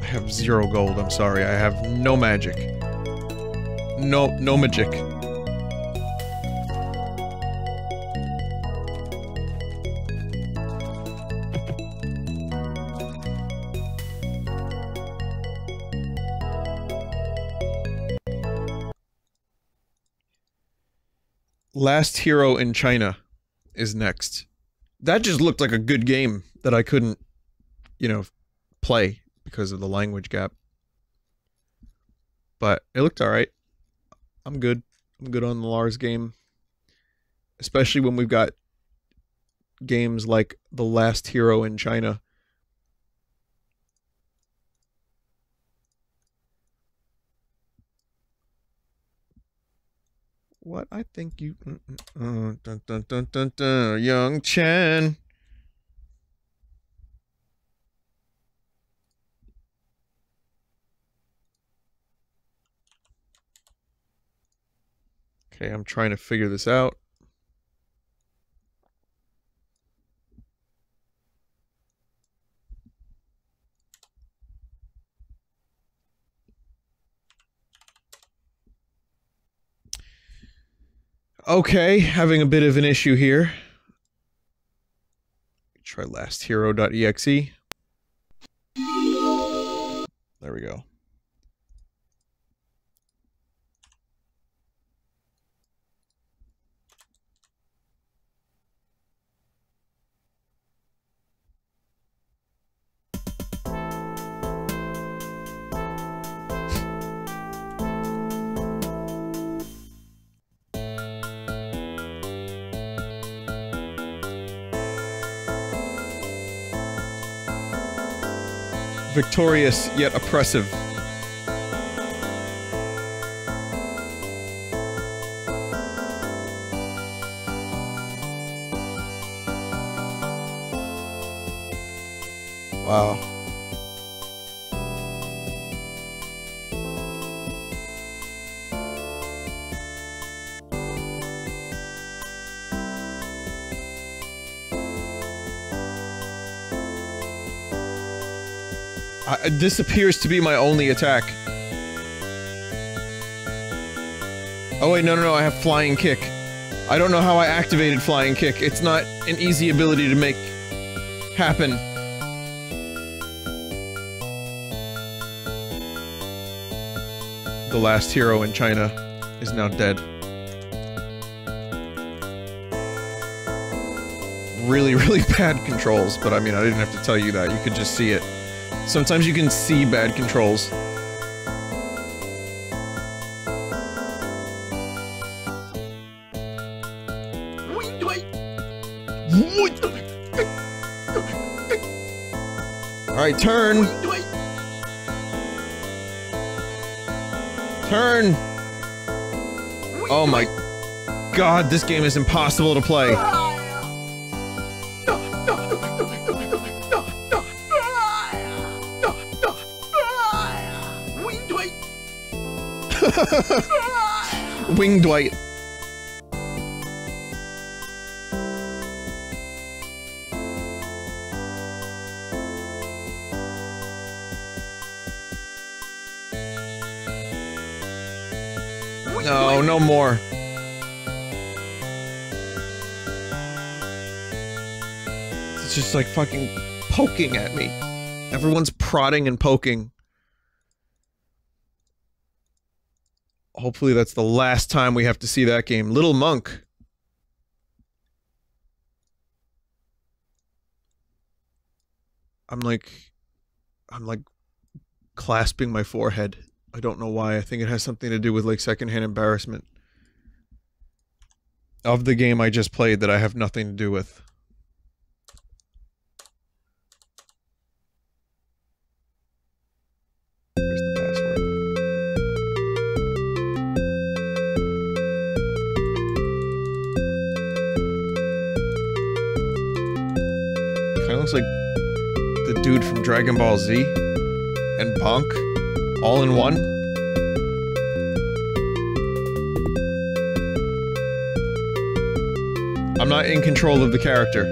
I have zero gold, I'm sorry. I have no magic. No, no magic. Hero in China is next. That just looked like a good game that I couldn't, you know, play because of the language gap. But it looked alright. I'm good. I'm good on the Lars game. Especially when we've got games like The Last Hero in China. What I think you uh, dun, dun, dun, dun, dun, young Chen. Okay, I'm trying to figure this out. Okay, having a bit of an issue here. Try lasthero.exe. There we go. Victorious yet oppressive. Wow. I, this appears to be my only attack. Oh wait, no, no, no, I have flying kick. I don't know how I activated flying kick. It's not an easy ability to make happen. The last hero in China is now dead. Really, (laughs) really bad controls, but I mean, I didn't have to tell you that. You could just see it. Sometimes you can see bad controls. Alright, turn! Turn! Oh my god, this game is impossible to play. Wing Dwight. No, no more. It's just like fucking poking at me. Everyone's prodding and poking. Hopefully that's the last time we have to see that game. Little Monk. I'm like I'm like clasping my forehead. I don't know why. I think it has something to do with like secondhand embarrassment of the game I just played that I have nothing to do with. Dude from Dragon Ball Z and Punk all in one. I'm not in control of the character.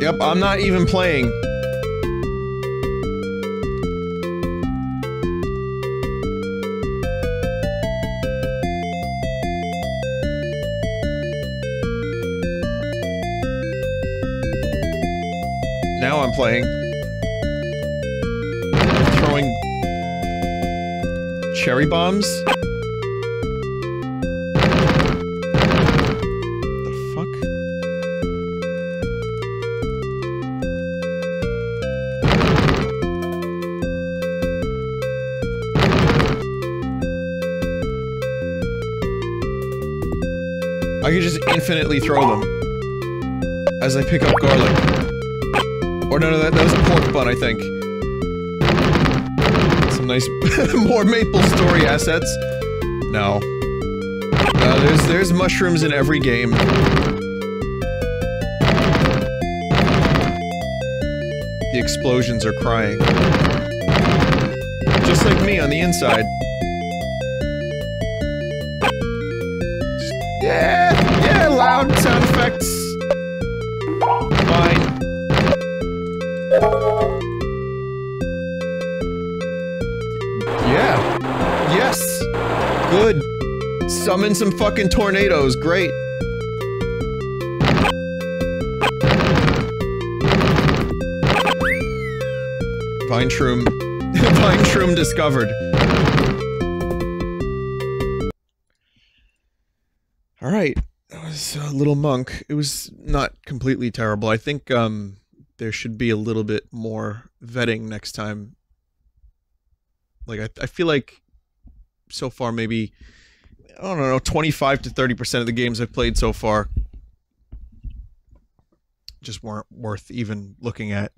Yep, I'm not even playing. Playing. Throwing cherry bombs? The fuck? I could just infinitely throw them as I pick up garlic. Or no, no, that, that was pork bun, I think. Some nice, (laughs) more Maple Story assets. No. Uh, there's there's mushrooms in every game. The explosions are crying. Just like me on the inside. Yeah, yeah, loud sound effects. Fine. Yeah. Yes. Good. Summon some fucking tornadoes. Great. Vine Shroom. (laughs) Vine Shroom discovered. Alright. That was a little monk. It was not completely terrible. I think, um, there should be a little bit more vetting next time. Like, I, I feel like so far, maybe, I don't know, 25 to 30% of the games I've played so far just weren't worth even looking at.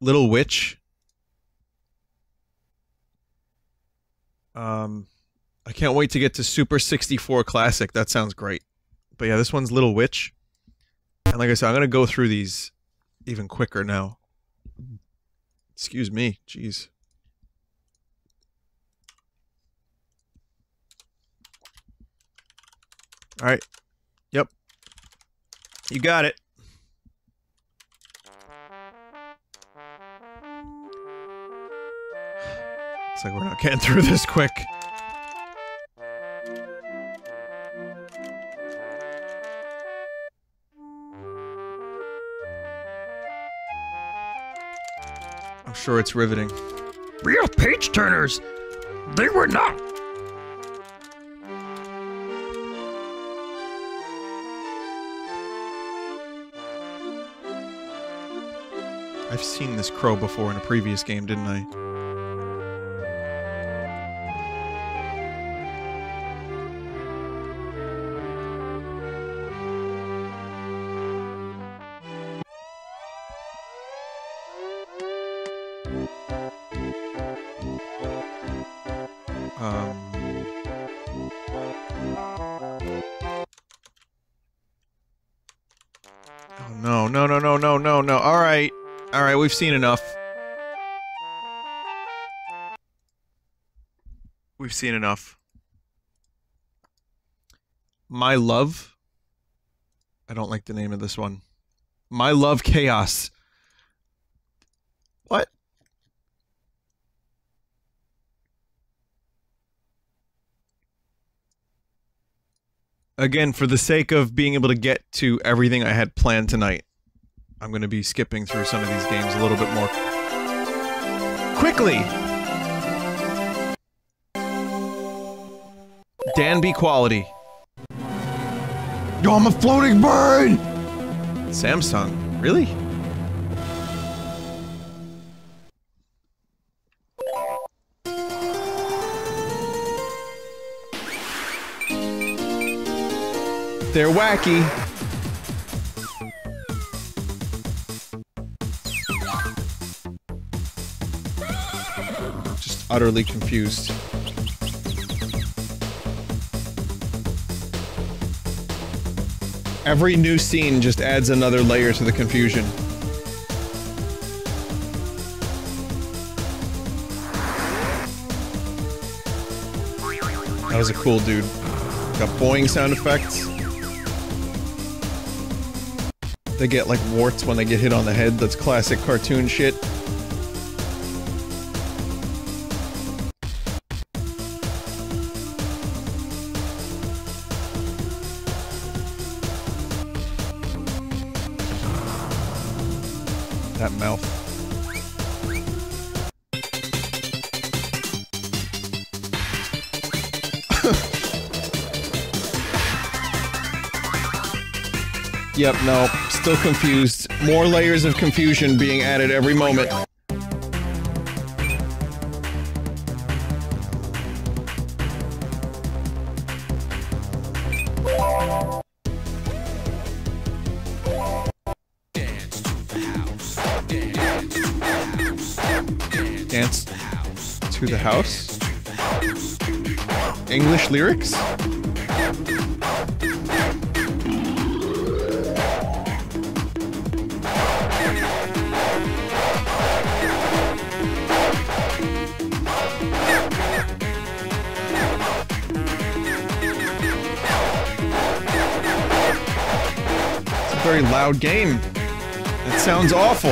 Little Witch. Um, I can't wait to get to Super 64 Classic. That sounds great. But yeah, this one's Little Witch. And like I said, I'm going to go through these even quicker now. Excuse me. Jeez. All right. Yep. You got it. Looks like we're not getting through this quick. Sure it's riveting. Real page turners! They were not! I've seen this crow before in a previous game, didn't I? We've seen enough. We've seen enough. My Love. I don't like the name of this one. My Love Chaos. What? Again, for the sake of being able to get to everything I had planned tonight, I'm going to be skipping through some of these games a little bit more quickly. Danby quality. Yo, I'm a floating bird! Samsung. Really? They're wacky. Utterly confused. Every new scene just adds another layer to the confusion. That was a cool dude. Got boing sound effects. They get like warts when they get hit on the head. That's classic cartoon shit. No, still confused. More layers of confusion being added every moment. Loud game. It sounds awful.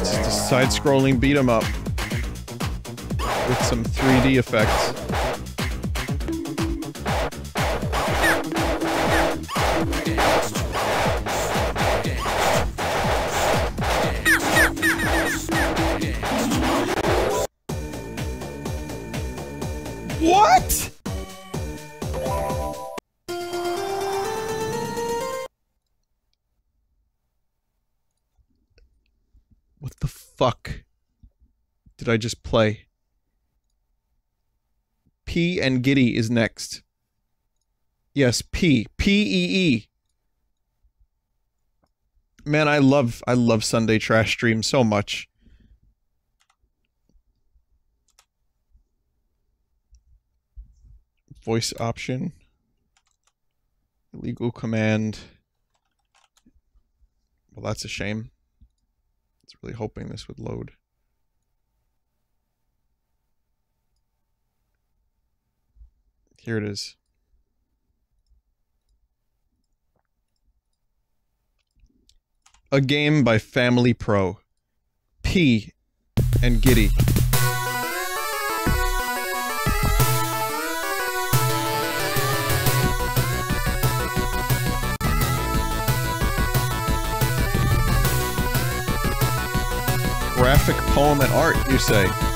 It's just a side-scrolling beat 'em up with some 3D effects. I just play? Pee and Gity is next. Yes, P. P E E. Man, I love I love Sunday trash stream so much. Voice option. Illegal command. Well, that's a shame. I was really hoping this would load. Here it is. A game by Family Pro. Pee and Gity. Graphic poem and art, you say?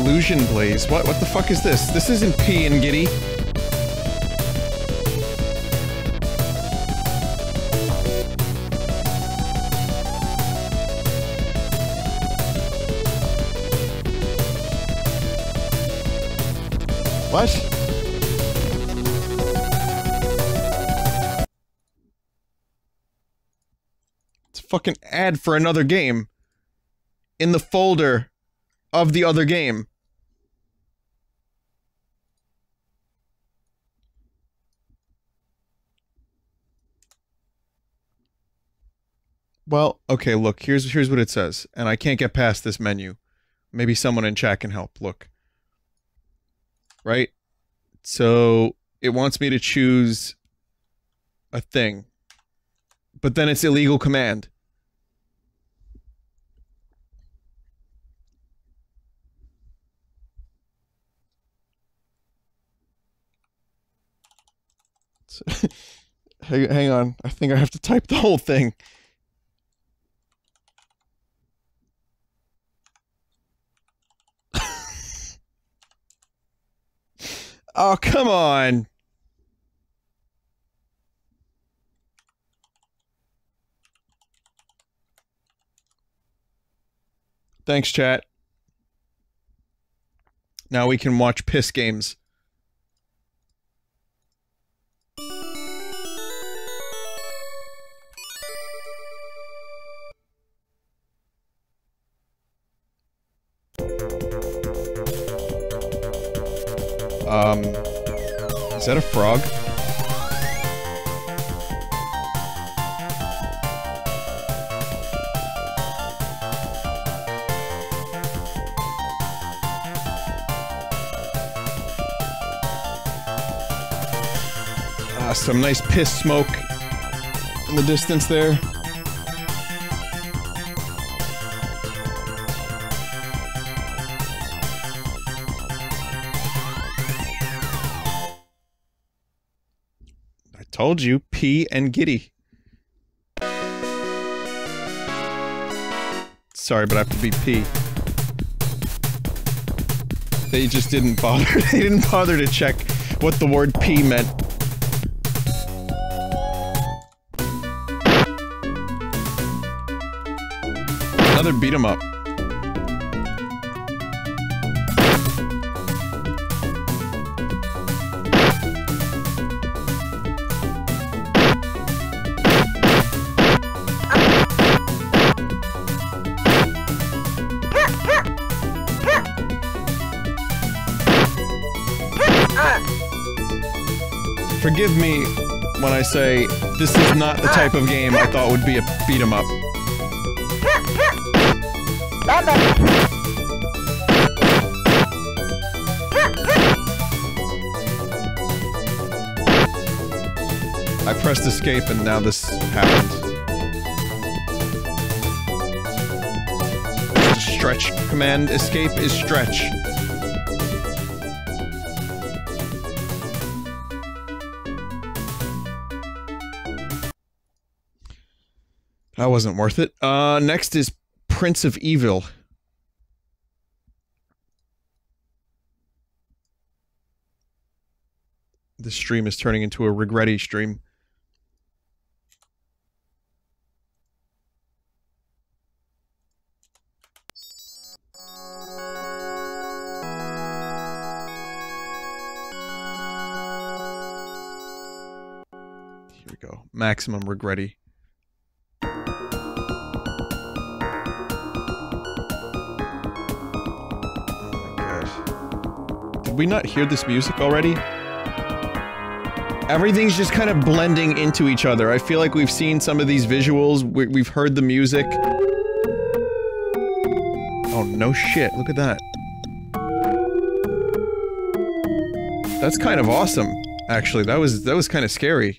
Illusion Blaze. What what the fuck is this? This isn't Pee and Gity. What? It's a fucking ad for another game. In the folder of the other game. Well, okay, look, here's here's what it says, and I can't get past this menu. Maybe someone in chat can help. Look. Right? So it wants me to choose a thing. But then it's illegal command. (laughs) hang, hang on. I think I have to type the whole thing. Oh, come on. Thanks, chat. Now we can watch piss games. Um, is that a frog? Ah, some nice piss smoke in the distance there. Told you, Pee and Gity. Sorry, but I have to be P. They just didn't bother. (laughs) They didn't bother to check what the word P meant. Another beat 'em up. Forgive me when I say this is not the type of game I thought would be a beat 'em up. I pressed escape and now this happened. Stretch command escape is stretch. Wasn't worth it. Uh, next is Prince of Evil. This stream is turning into a regretty stream. Here we go. Maximum regretty. We not hear this music already? Everything's just kind of blending into each other. I feel like we've seen some of these visuals, we we've heard the music. Oh no shit, look at that. That's kind of awesome, actually. That was that was kind of scary.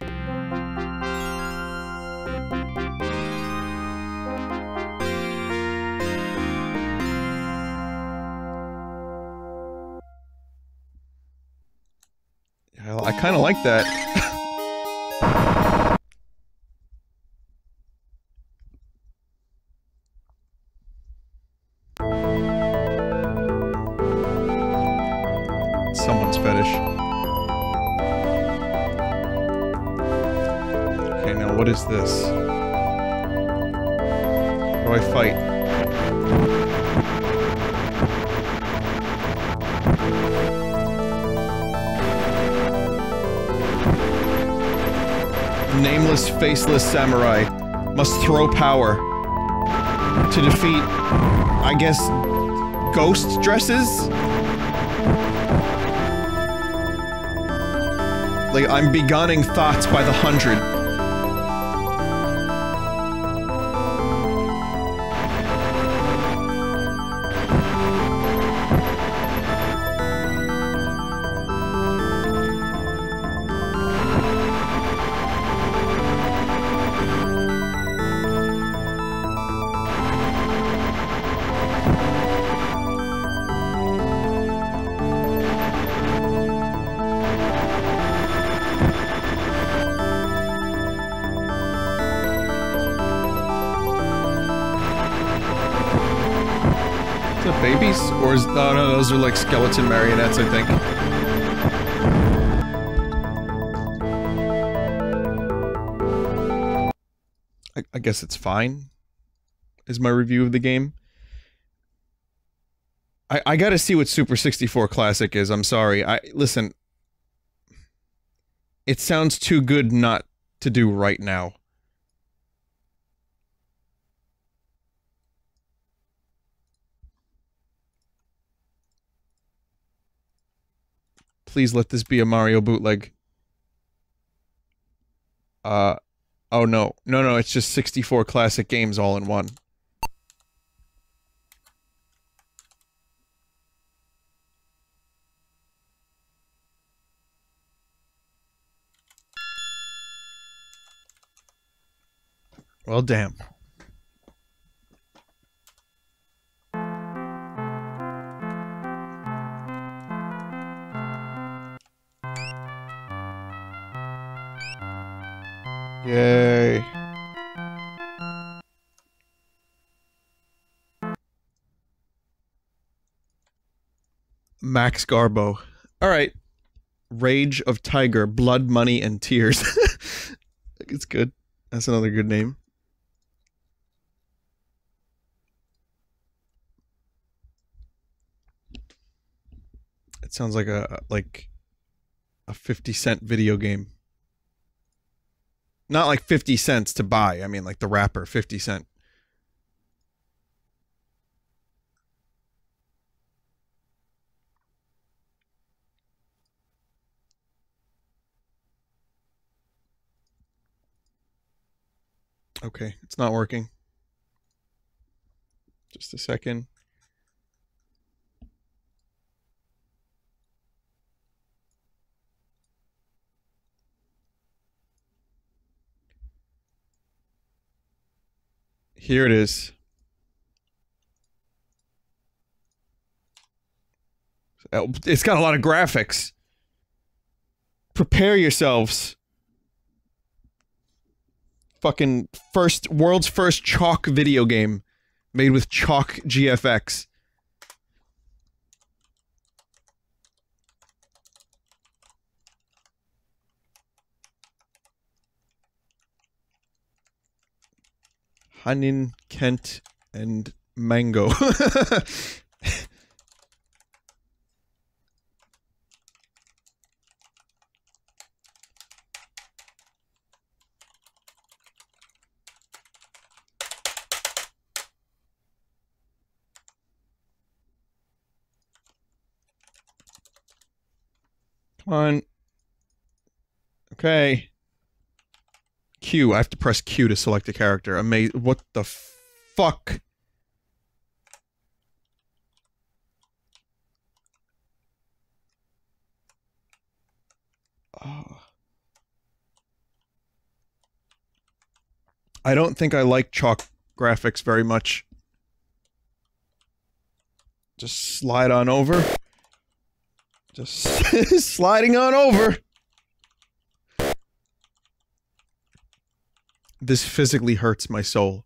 Samurai must throw power to defeat, I guess, ghost dresses? Like, I'm begunning thoughts by the hundred. Are like skeleton marionettes, I think. I, I guess it's fine, is my review of the game. I, I gotta see what Super 64 Classic is, I'm sorry. I Listen, it sounds too good not to do right now. Please let this be a Mario bootleg. Uh, oh no. No, no, it's just 64 classic games all in one. Well, damn. Yay. Max Garbo. All right. Rage of Tiger, Blood, Money, and Tears. (laughs) it's good. That's another good name. It sounds like a like a 50 cent video game. Not like 50 cents to buy. I mean like the rapper 50 cent. Okay, it's not working. Just a second. Here it is. Oh, It's got a lot of graphics. Prepare yourselves. Fucking first world's first chalk video game made with chalk GFX. Hanin, Kent, and Mango. (laughs) Come on. Okay. Q. I have to press Q to select a character. Amazing. What the fuck? Oh. I don't think I like chalk graphics very much. Just slide on over. Just (laughs) sliding on over. This physically hurts my soul.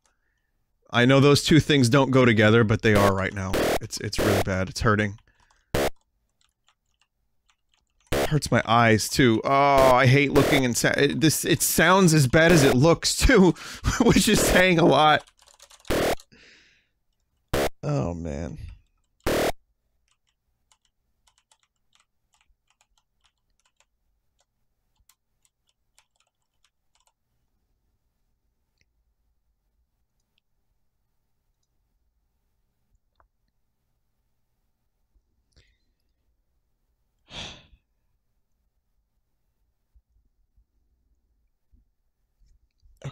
I know those two things don't go together, but they are right now. It's it's really bad. It's hurting. hurts my eyes too. Oh, I hate looking and it, this. It sounds as bad as it looks too, (laughs) which is saying a lot. Oh man.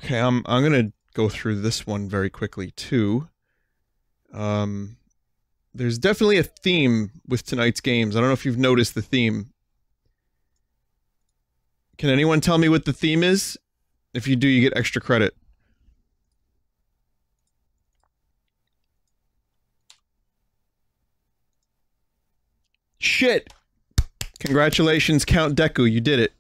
Okay, I'm I'm gonna go through this one very quickly too. Um, there's definitely a theme with tonight's games. I don't know if you've noticed the theme. Can anyone tell me what the theme is? If you do, you get extra credit. Shit! Congratulations, Count Deku, you did it.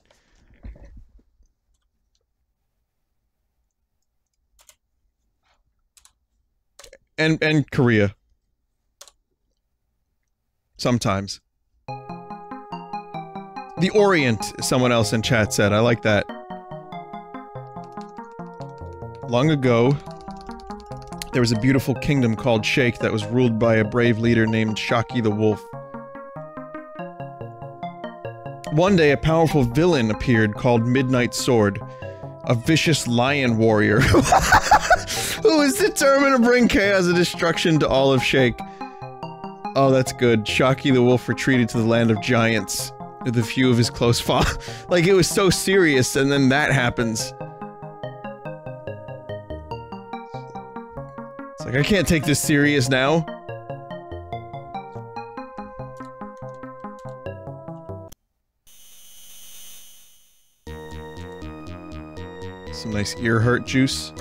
And and Korea. Sometimes. The Orient, someone else in chat said. I like that. Long ago, there was a beautiful kingdom called Shake that was ruled by a brave leader named Shaki the Wolf. One day, a powerful villain appeared called Midnight Sword, a vicious lion warrior (laughs) who is determined to bring chaos and destruction to all of Shake. Oh, that's good. Shocky the wolf retreated to the land of giants with a few of his close (laughs) fo- Like, it was so serious, and then that happens. It's like, I can't take this serious now. Nice ear hurt juice.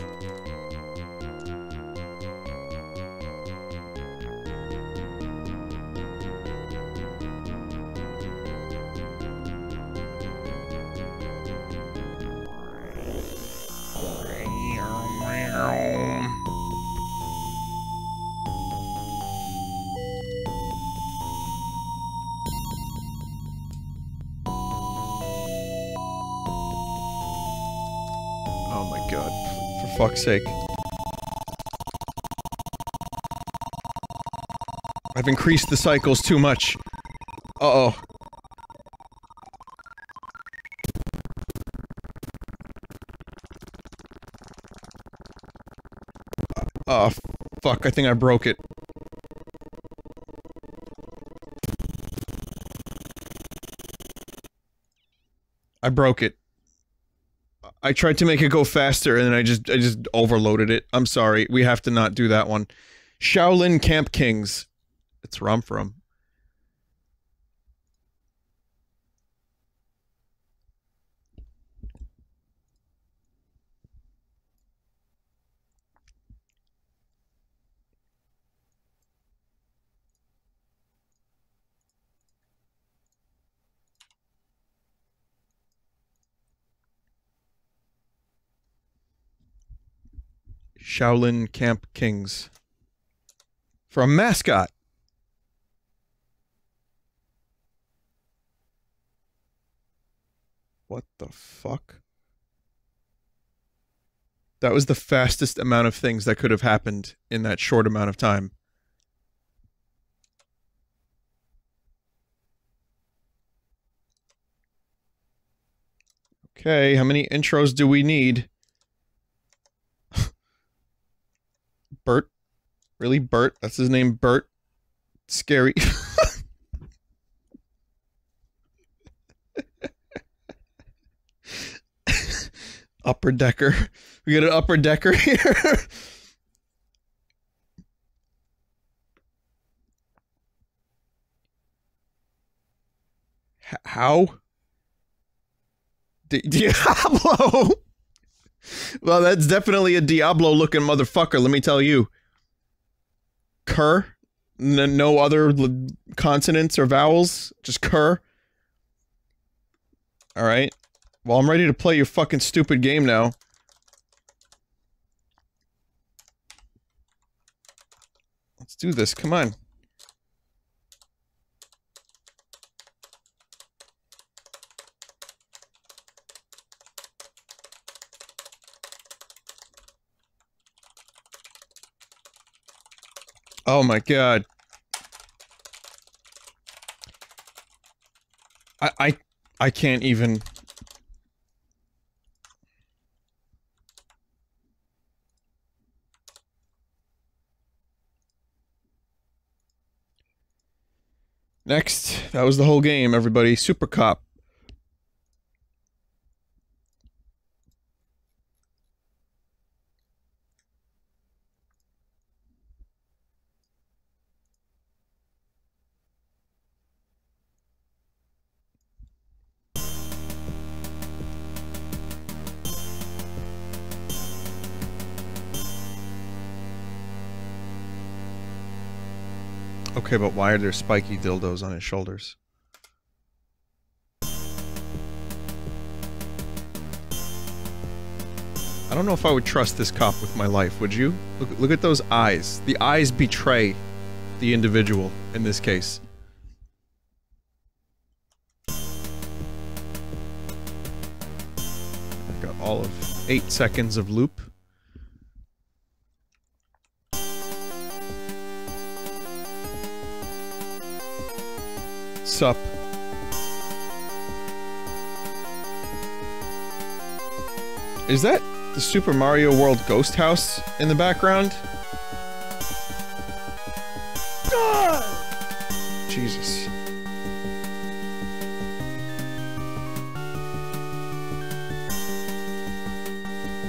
Sake. I've increased the cycles too much. Uh-oh. Oh, fuck, I think I broke it. I broke it. I tried to make it go faster and then I just I just overloaded it. I'm sorry. We have to not do that one. Shaolin Camp Kings. It's where I'm from. Shaolin Camp Kings. From Mascot. What the fuck? That was the fastest amount of things that could have happened in that short amount of time. Okay, how many intros do we need? Bert? Really? Bert? That's his name, Bert? Scary. (laughs) upper decker. We got an upper decker here. How? Di- (laughs) Diablo. well, that's definitely a Diablo looking motherfucker, let me tell you. Cur? N- no other l- consonants or vowels, just cur. All right. Well, I'm ready to play your fucking stupid game now. Let's do this. Come on. Oh my god. I I I can't even Next, that was the whole game, everybody. Super Cop. Okay, but why are there spiky dildos on his shoulders? I don't know if I would trust this cop with my life, would you? Look, look at those eyes. The eyes betray the individual in this case. I've got all of eight seconds of loop. Sup. Is that the Super Mario World Ghost House in the background? Jesus.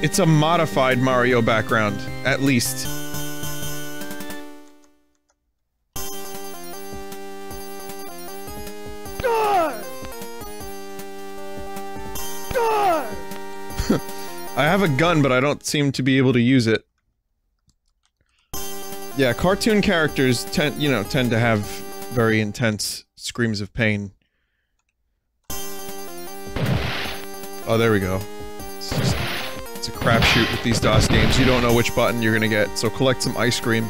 It's a modified Mario background, at least. Have a gun, but I don't seem to be able to use it. Yeah, cartoon characters tend, you know, tend to have very intense screams of pain. Oh, there we go. It's just, it's a crapshoot with these DOS games. You don't know which button you're gonna get, so collect some ice cream.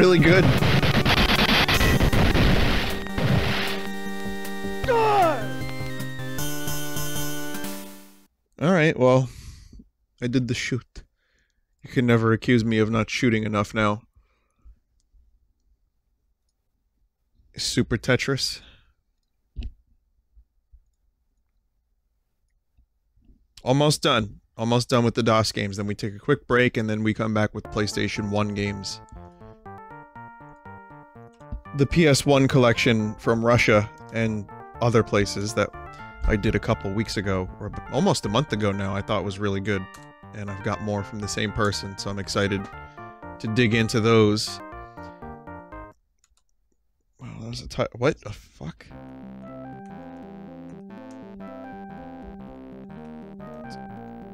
Really good. All right, well, I did the shoot. You can never accuse me of not shooting enough now. Super Tetris. Almost done. Almost done with the DOS games. Then we take a quick break and then we come back with PlayStation 1 games. The PS1 collection from Russia and other places that I did a couple weeks ago, or almost a month ago now, I thought was really good. And I've got more from the same person, so I'm excited to dig into those. Wow, that was a ti- What the fuck?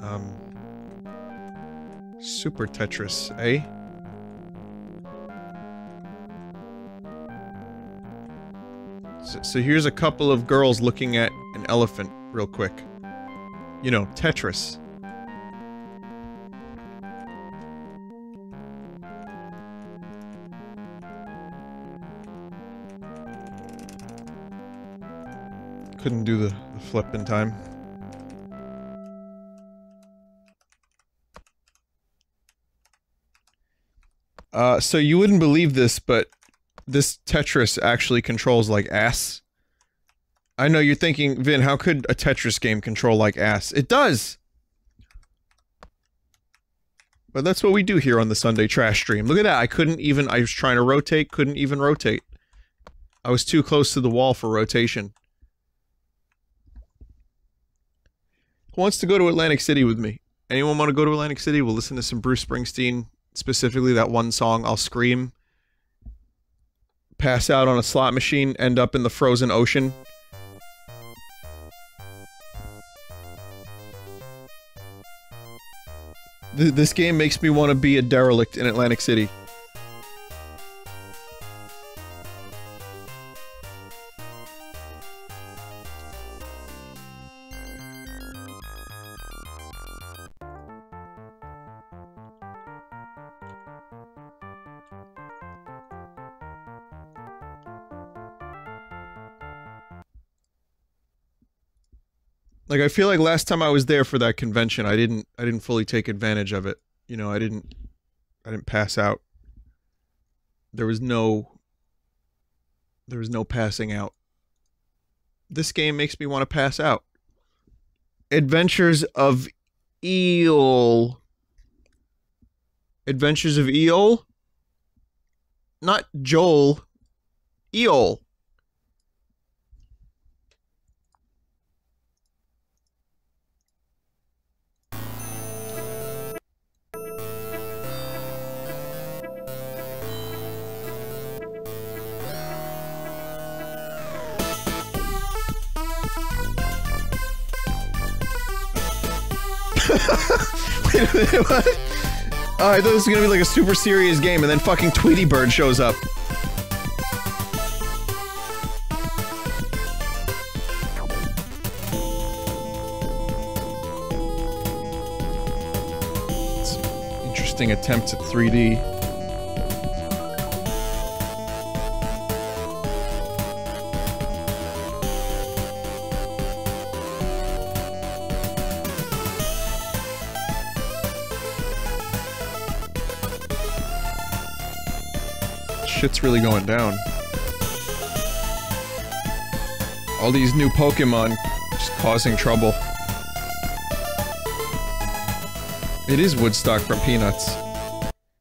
Um. Super Tetris, eh? So, so here's a couple of girls looking at an elephant real quick. You know, Tetris. couldn't do the, the, flip in time. Uh, so you wouldn't believe this, but this Tetris actually controls like ass. I know you're thinking, Vin, how could a Tetris game control like ass? It does! But that's what we do here on the Sunday Trash Stream. Look at that, I couldn't even- I was trying to rotate, couldn't even rotate. I was too close to the wall for rotation. Who wants to go to Atlantic City with me? Anyone want to go to Atlantic City? We'll listen to some Bruce Springsteen, specifically that one song, I'll Scream. Pass out on a slot machine, end up in the frozen ocean. Th- this game makes me want to be a derelict in Atlantic City. I feel like last time I was there for that convention, I didn't I didn't fully take advantage of it. You know, I didn't I didn't pass out. There was no there was no passing out. This game makes me want to pass out. Adventures of Eel. Adventures of Eel? Not Joel. Eel. What? Oh, I thought this was gonna be like a super serious game, and then fucking Tweety Bird shows up. Interesting attempt at 3D. Shit's really going down. All these new Pokemon just causing trouble. It is Woodstock from Peanuts.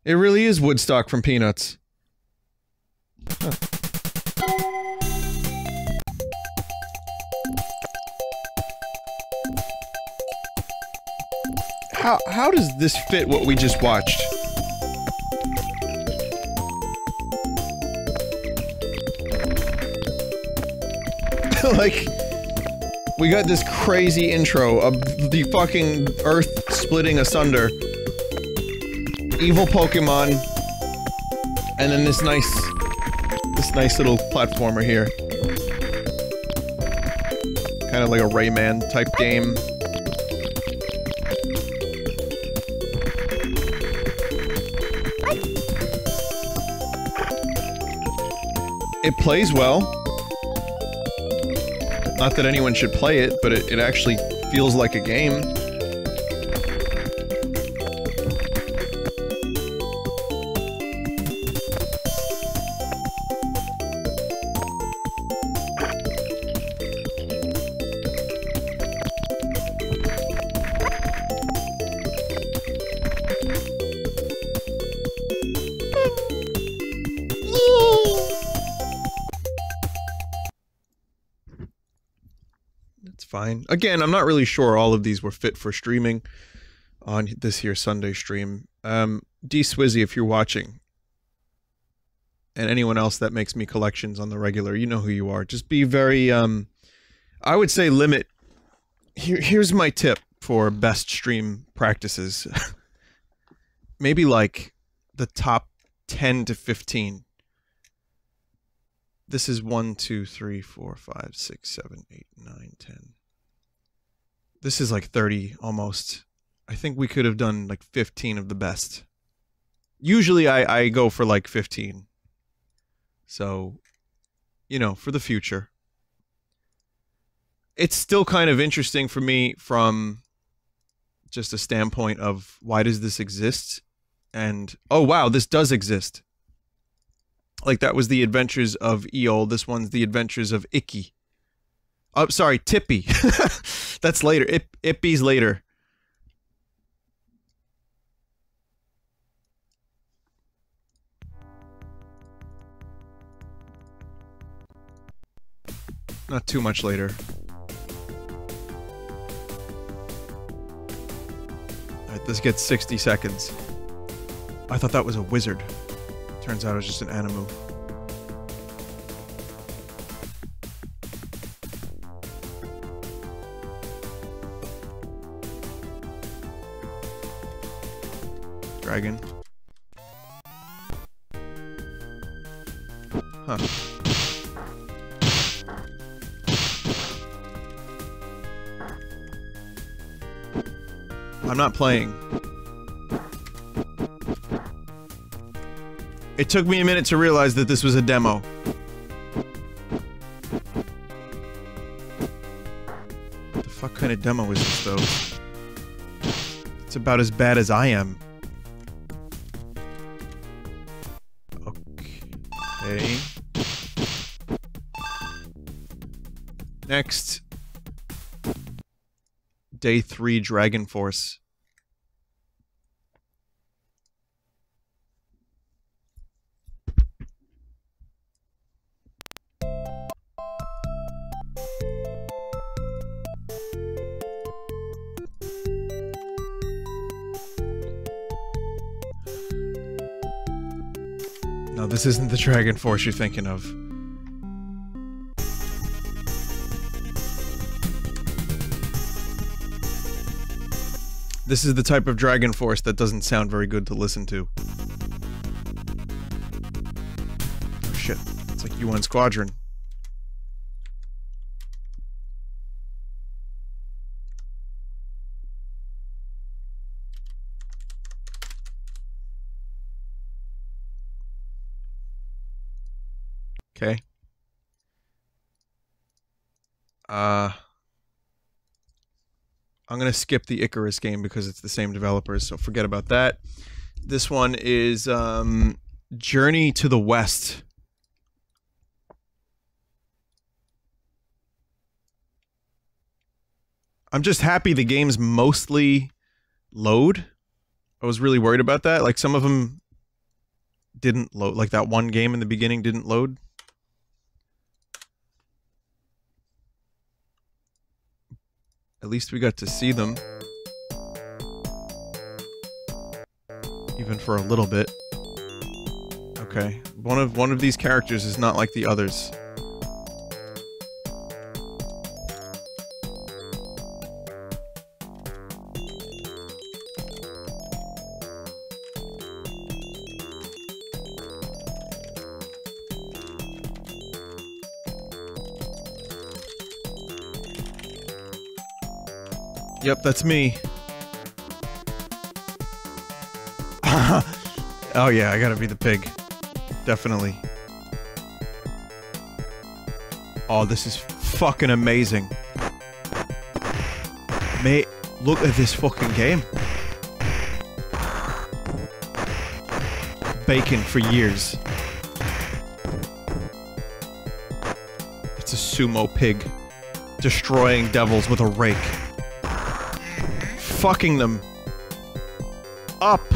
It really is Woodstock from Peanuts. Huh. How how does this fit what we just watched? (laughs) like we got this crazy intro of the fucking earth splitting asunder. Evil pokemon and then this nice this nice little platformer here. Kind of like a rayman type game. It plays well not that anyone should play it, but it, it actually feels like a game. Fine. Again, I'm not really sure all of these were fit for streaming on this here Sunday stream. Um, D Swizzy, if you're watching, and anyone else that makes me collections on the regular, you know who you are. Just be very, um, I would say limit. Here, here's my tip for best stream practices. (laughs) Maybe like the top 10 to 15 this is 1 2 3 4 5 6 7 8 9 10 this is like 30 almost i think we could have done like 15 of the best usually i i go for like 15 so you know for the future it's still kind of interesting for me from just a standpoint of why does this exist? And oh wow, this does exist. Like that was the adventures of Eol. This one's the adventures of Icky. Oh, sorry, Tippy. (laughs) That's later. Ip- Ippy's later. Not too much later. Alright, this gets 60 seconds. I thought that was a wizard. Turns out it was just an animu. Dragon. Huh. I'm not playing. It took me a minute to realize that this was a demo. What the fuck kind of demo is this, though? It's about as bad as I am. Next. Day 3 Dragon Force. No, this isn't the Dragon Force you're thinking of. This is the type of Dragon Force that doesn't sound very good to listen to. Oh shit. It's like UN Squadron. Okay. Uh I'm going to skip the Icarus game because it's the same developers, so forget about that. This one is um Journey to the West. I'm just happy the games mostly load. I was really worried about that. Like some of them didn't load. Like that one game in the beginning didn't load. At least we got to see them. Even for a little bit. Okay. One of one of these characters is not like the others. Yep, that's me. (laughs) oh yeah, I gotta be the pig. Definitely. Oh, this is fucking amazing. Mate, look at this fucking game. Bacon for years. It's a sumo pig. Destroying devils with a rake fucking them up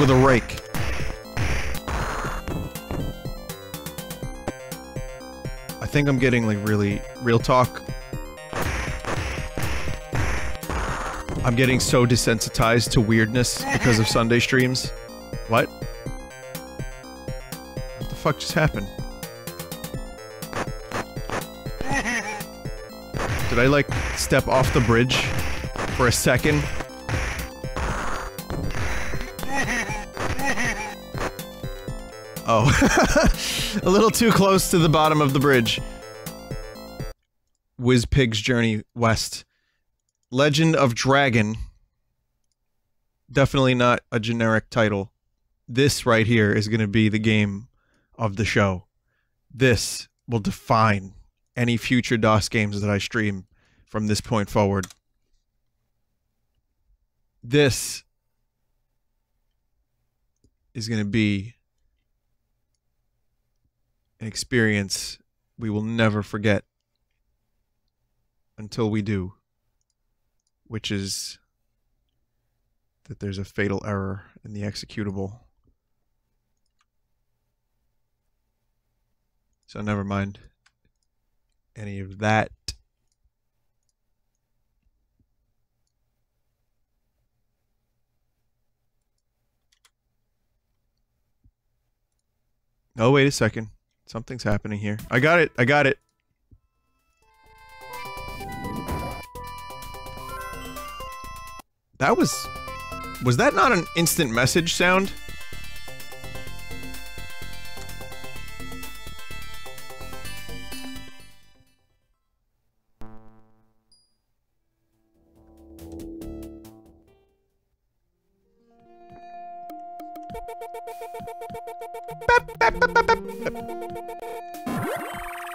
with a rake. I think I'm getting like really real talk. I'm getting so desensitized to weirdness because of Sunday streams. What? What the fuck just happened? Did I like step off the bridge? For a second. Oh. (laughs) a little too close to the bottom of the bridge. Whiz Pig's Journey West. Legend of Dragon. Definitely not a generic title. This right here is going to be the game of the show. This will define any future DOS games that I stream from this point forward. This is going to be an experience we will never forget until we do, which is that there's a fatal error in the executable. So never mind any of that. Oh, wait a second. Something's happening here. I got it. I got it. That was... Was that not an instant message sound?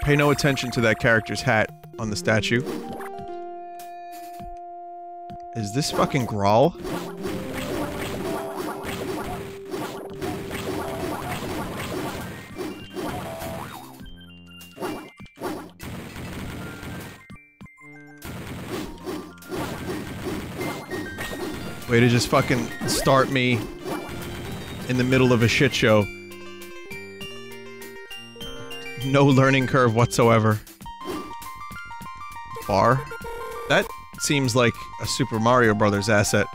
Pay no attention to that character's hat on the statue. Is this fucking Graal? Way to just fucking start me in the middle of a shit show. No learning curve whatsoever. Bar? That seems like a Super Mario Brothers asset.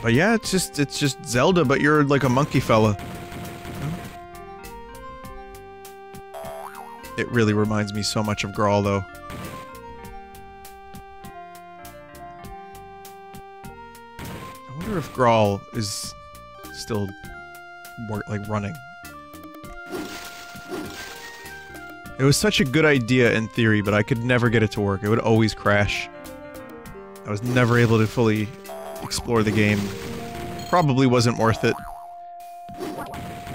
But yeah, it's just it's just Zelda, but you're like a monkey fella. It really reminds me so much of Graal, though. Graal is still wor- like running. It was such a good idea in theory, but I could never get it to work. It would always crash. I was never able to fully explore the game. Probably wasn't worth it.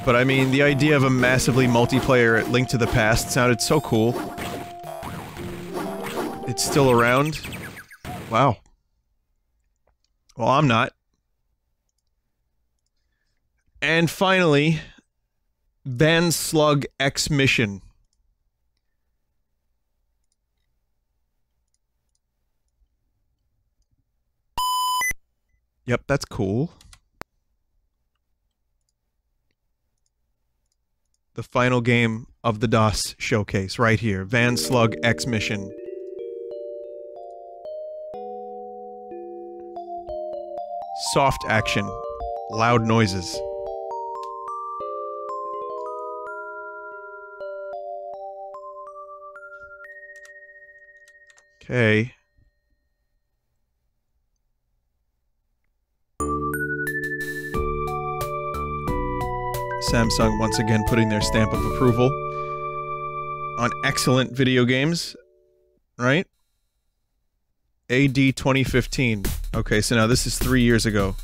But I mean, the idea of a massively multiplayer Link to the Past sounded so cool. It's still around. Wow. Well, I'm not. And finally, Van Slug X Mission. Yep, that's cool. The final game of the DOS showcase, right here. Van Slug X Mission. Soft action. Loud noises. Okay. Samsung once again putting their stamp of approval on excellent video games, right? AD 2015. Okay, so now this is three years ago.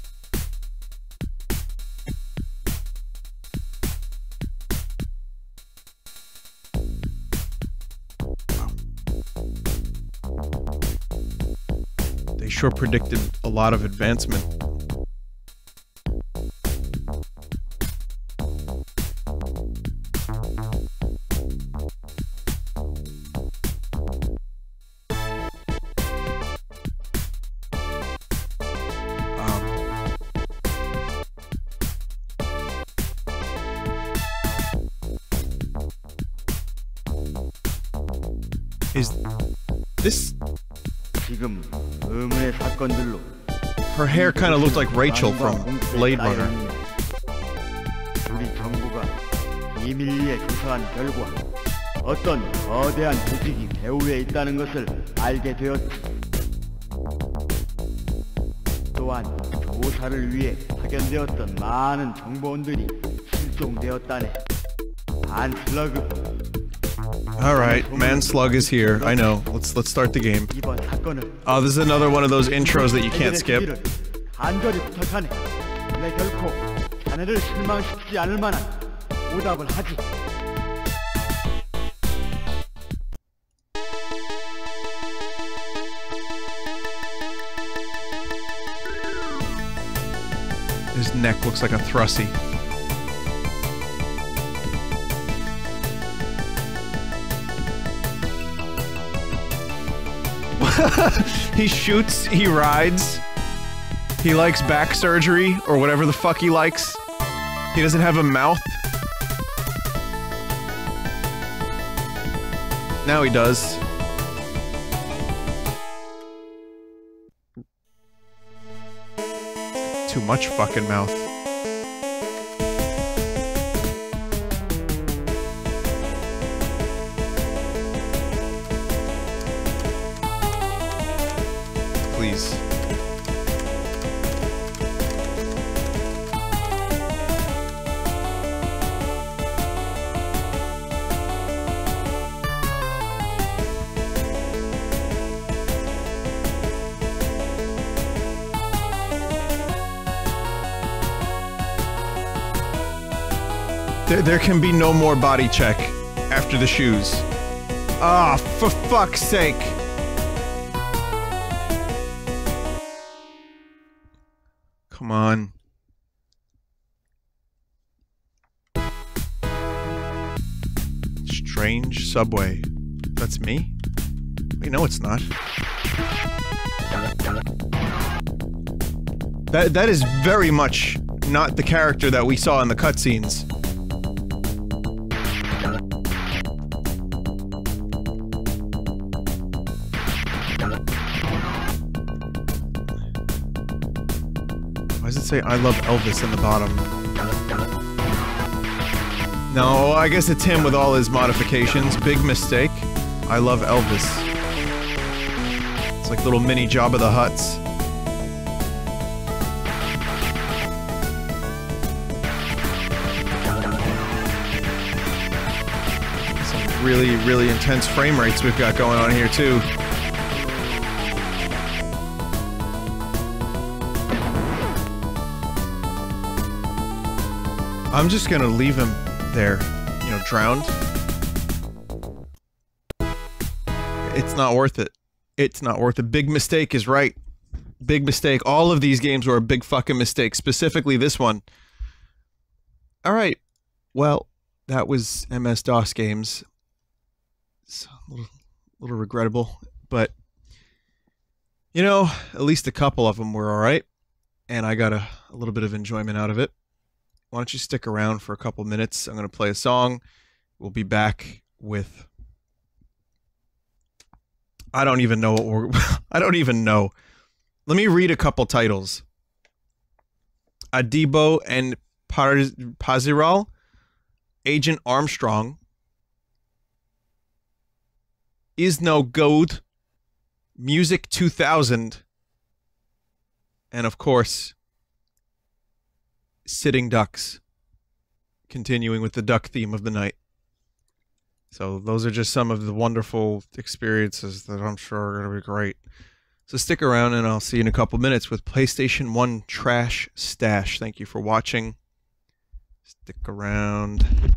Sure predicted a lot of advancement. like Rachel from Blade Runner. 우리 정부가 비밀리에 조사한 결과 어떤 거대한 조직이 배후에 있다는 것을 알게 되었지. 또한 조사를 위해 파견되었던 많은 정보원들이 실종되었다네. 반슬러그 All right, Man Slug is here. I know. Let's let's start the game. 이번 사건은 Oh, this is another one of those intros that you can't skip. 간절히 부탁하네. 내 결코 자네를 실망시키지 않을 만한 오답을 하지. His neck looks like a thrussie. (laughs) he shoots, he rides. He likes back surgery or whatever the fuck he likes. He doesn't have a mouth. Now he does. Too much fucking mouth. Can be no more body check after the shoes. Ah, for fuck's sake. Come on. Strange subway. That's me? Wait, no, it's not. That that is very much not the character that we saw in the cutscenes. Say I love Elvis in the bottom? No, I guess it's him with all his modifications. Big mistake. I love Elvis. It's like little mini Jabba the Hutts. Some really, really intense frame rates we've got going on here too. I'm just gonna leave him there, you know, drowned. It's not worth it. It's not worth it. Big mistake is right. Big mistake. All of these games were a big fucking mistake. Specifically this one. All right. Well, that was MS DOS games. It's a little, little regrettable, but you know, at least a couple of them were all right, and I got a, a little bit of enjoyment out of it why don't you stick around for a couple minutes? I'm going to play a song. We'll be back with. I don't even know what we're. (laughs) I don't even know. Let me read a couple titles. Adibo and Paz- Paziral, Agent Armstrong, Iznogoud, Music 2000, and of course, Sitting Ducks, continuing with the duck theme of the night. So those are just some of the wonderful experiences that I'm sure are going to be great. So stick around and I'll see you in a couple minutes with PlayStation 1 Trash Stash. Thank you for watching. Stick around.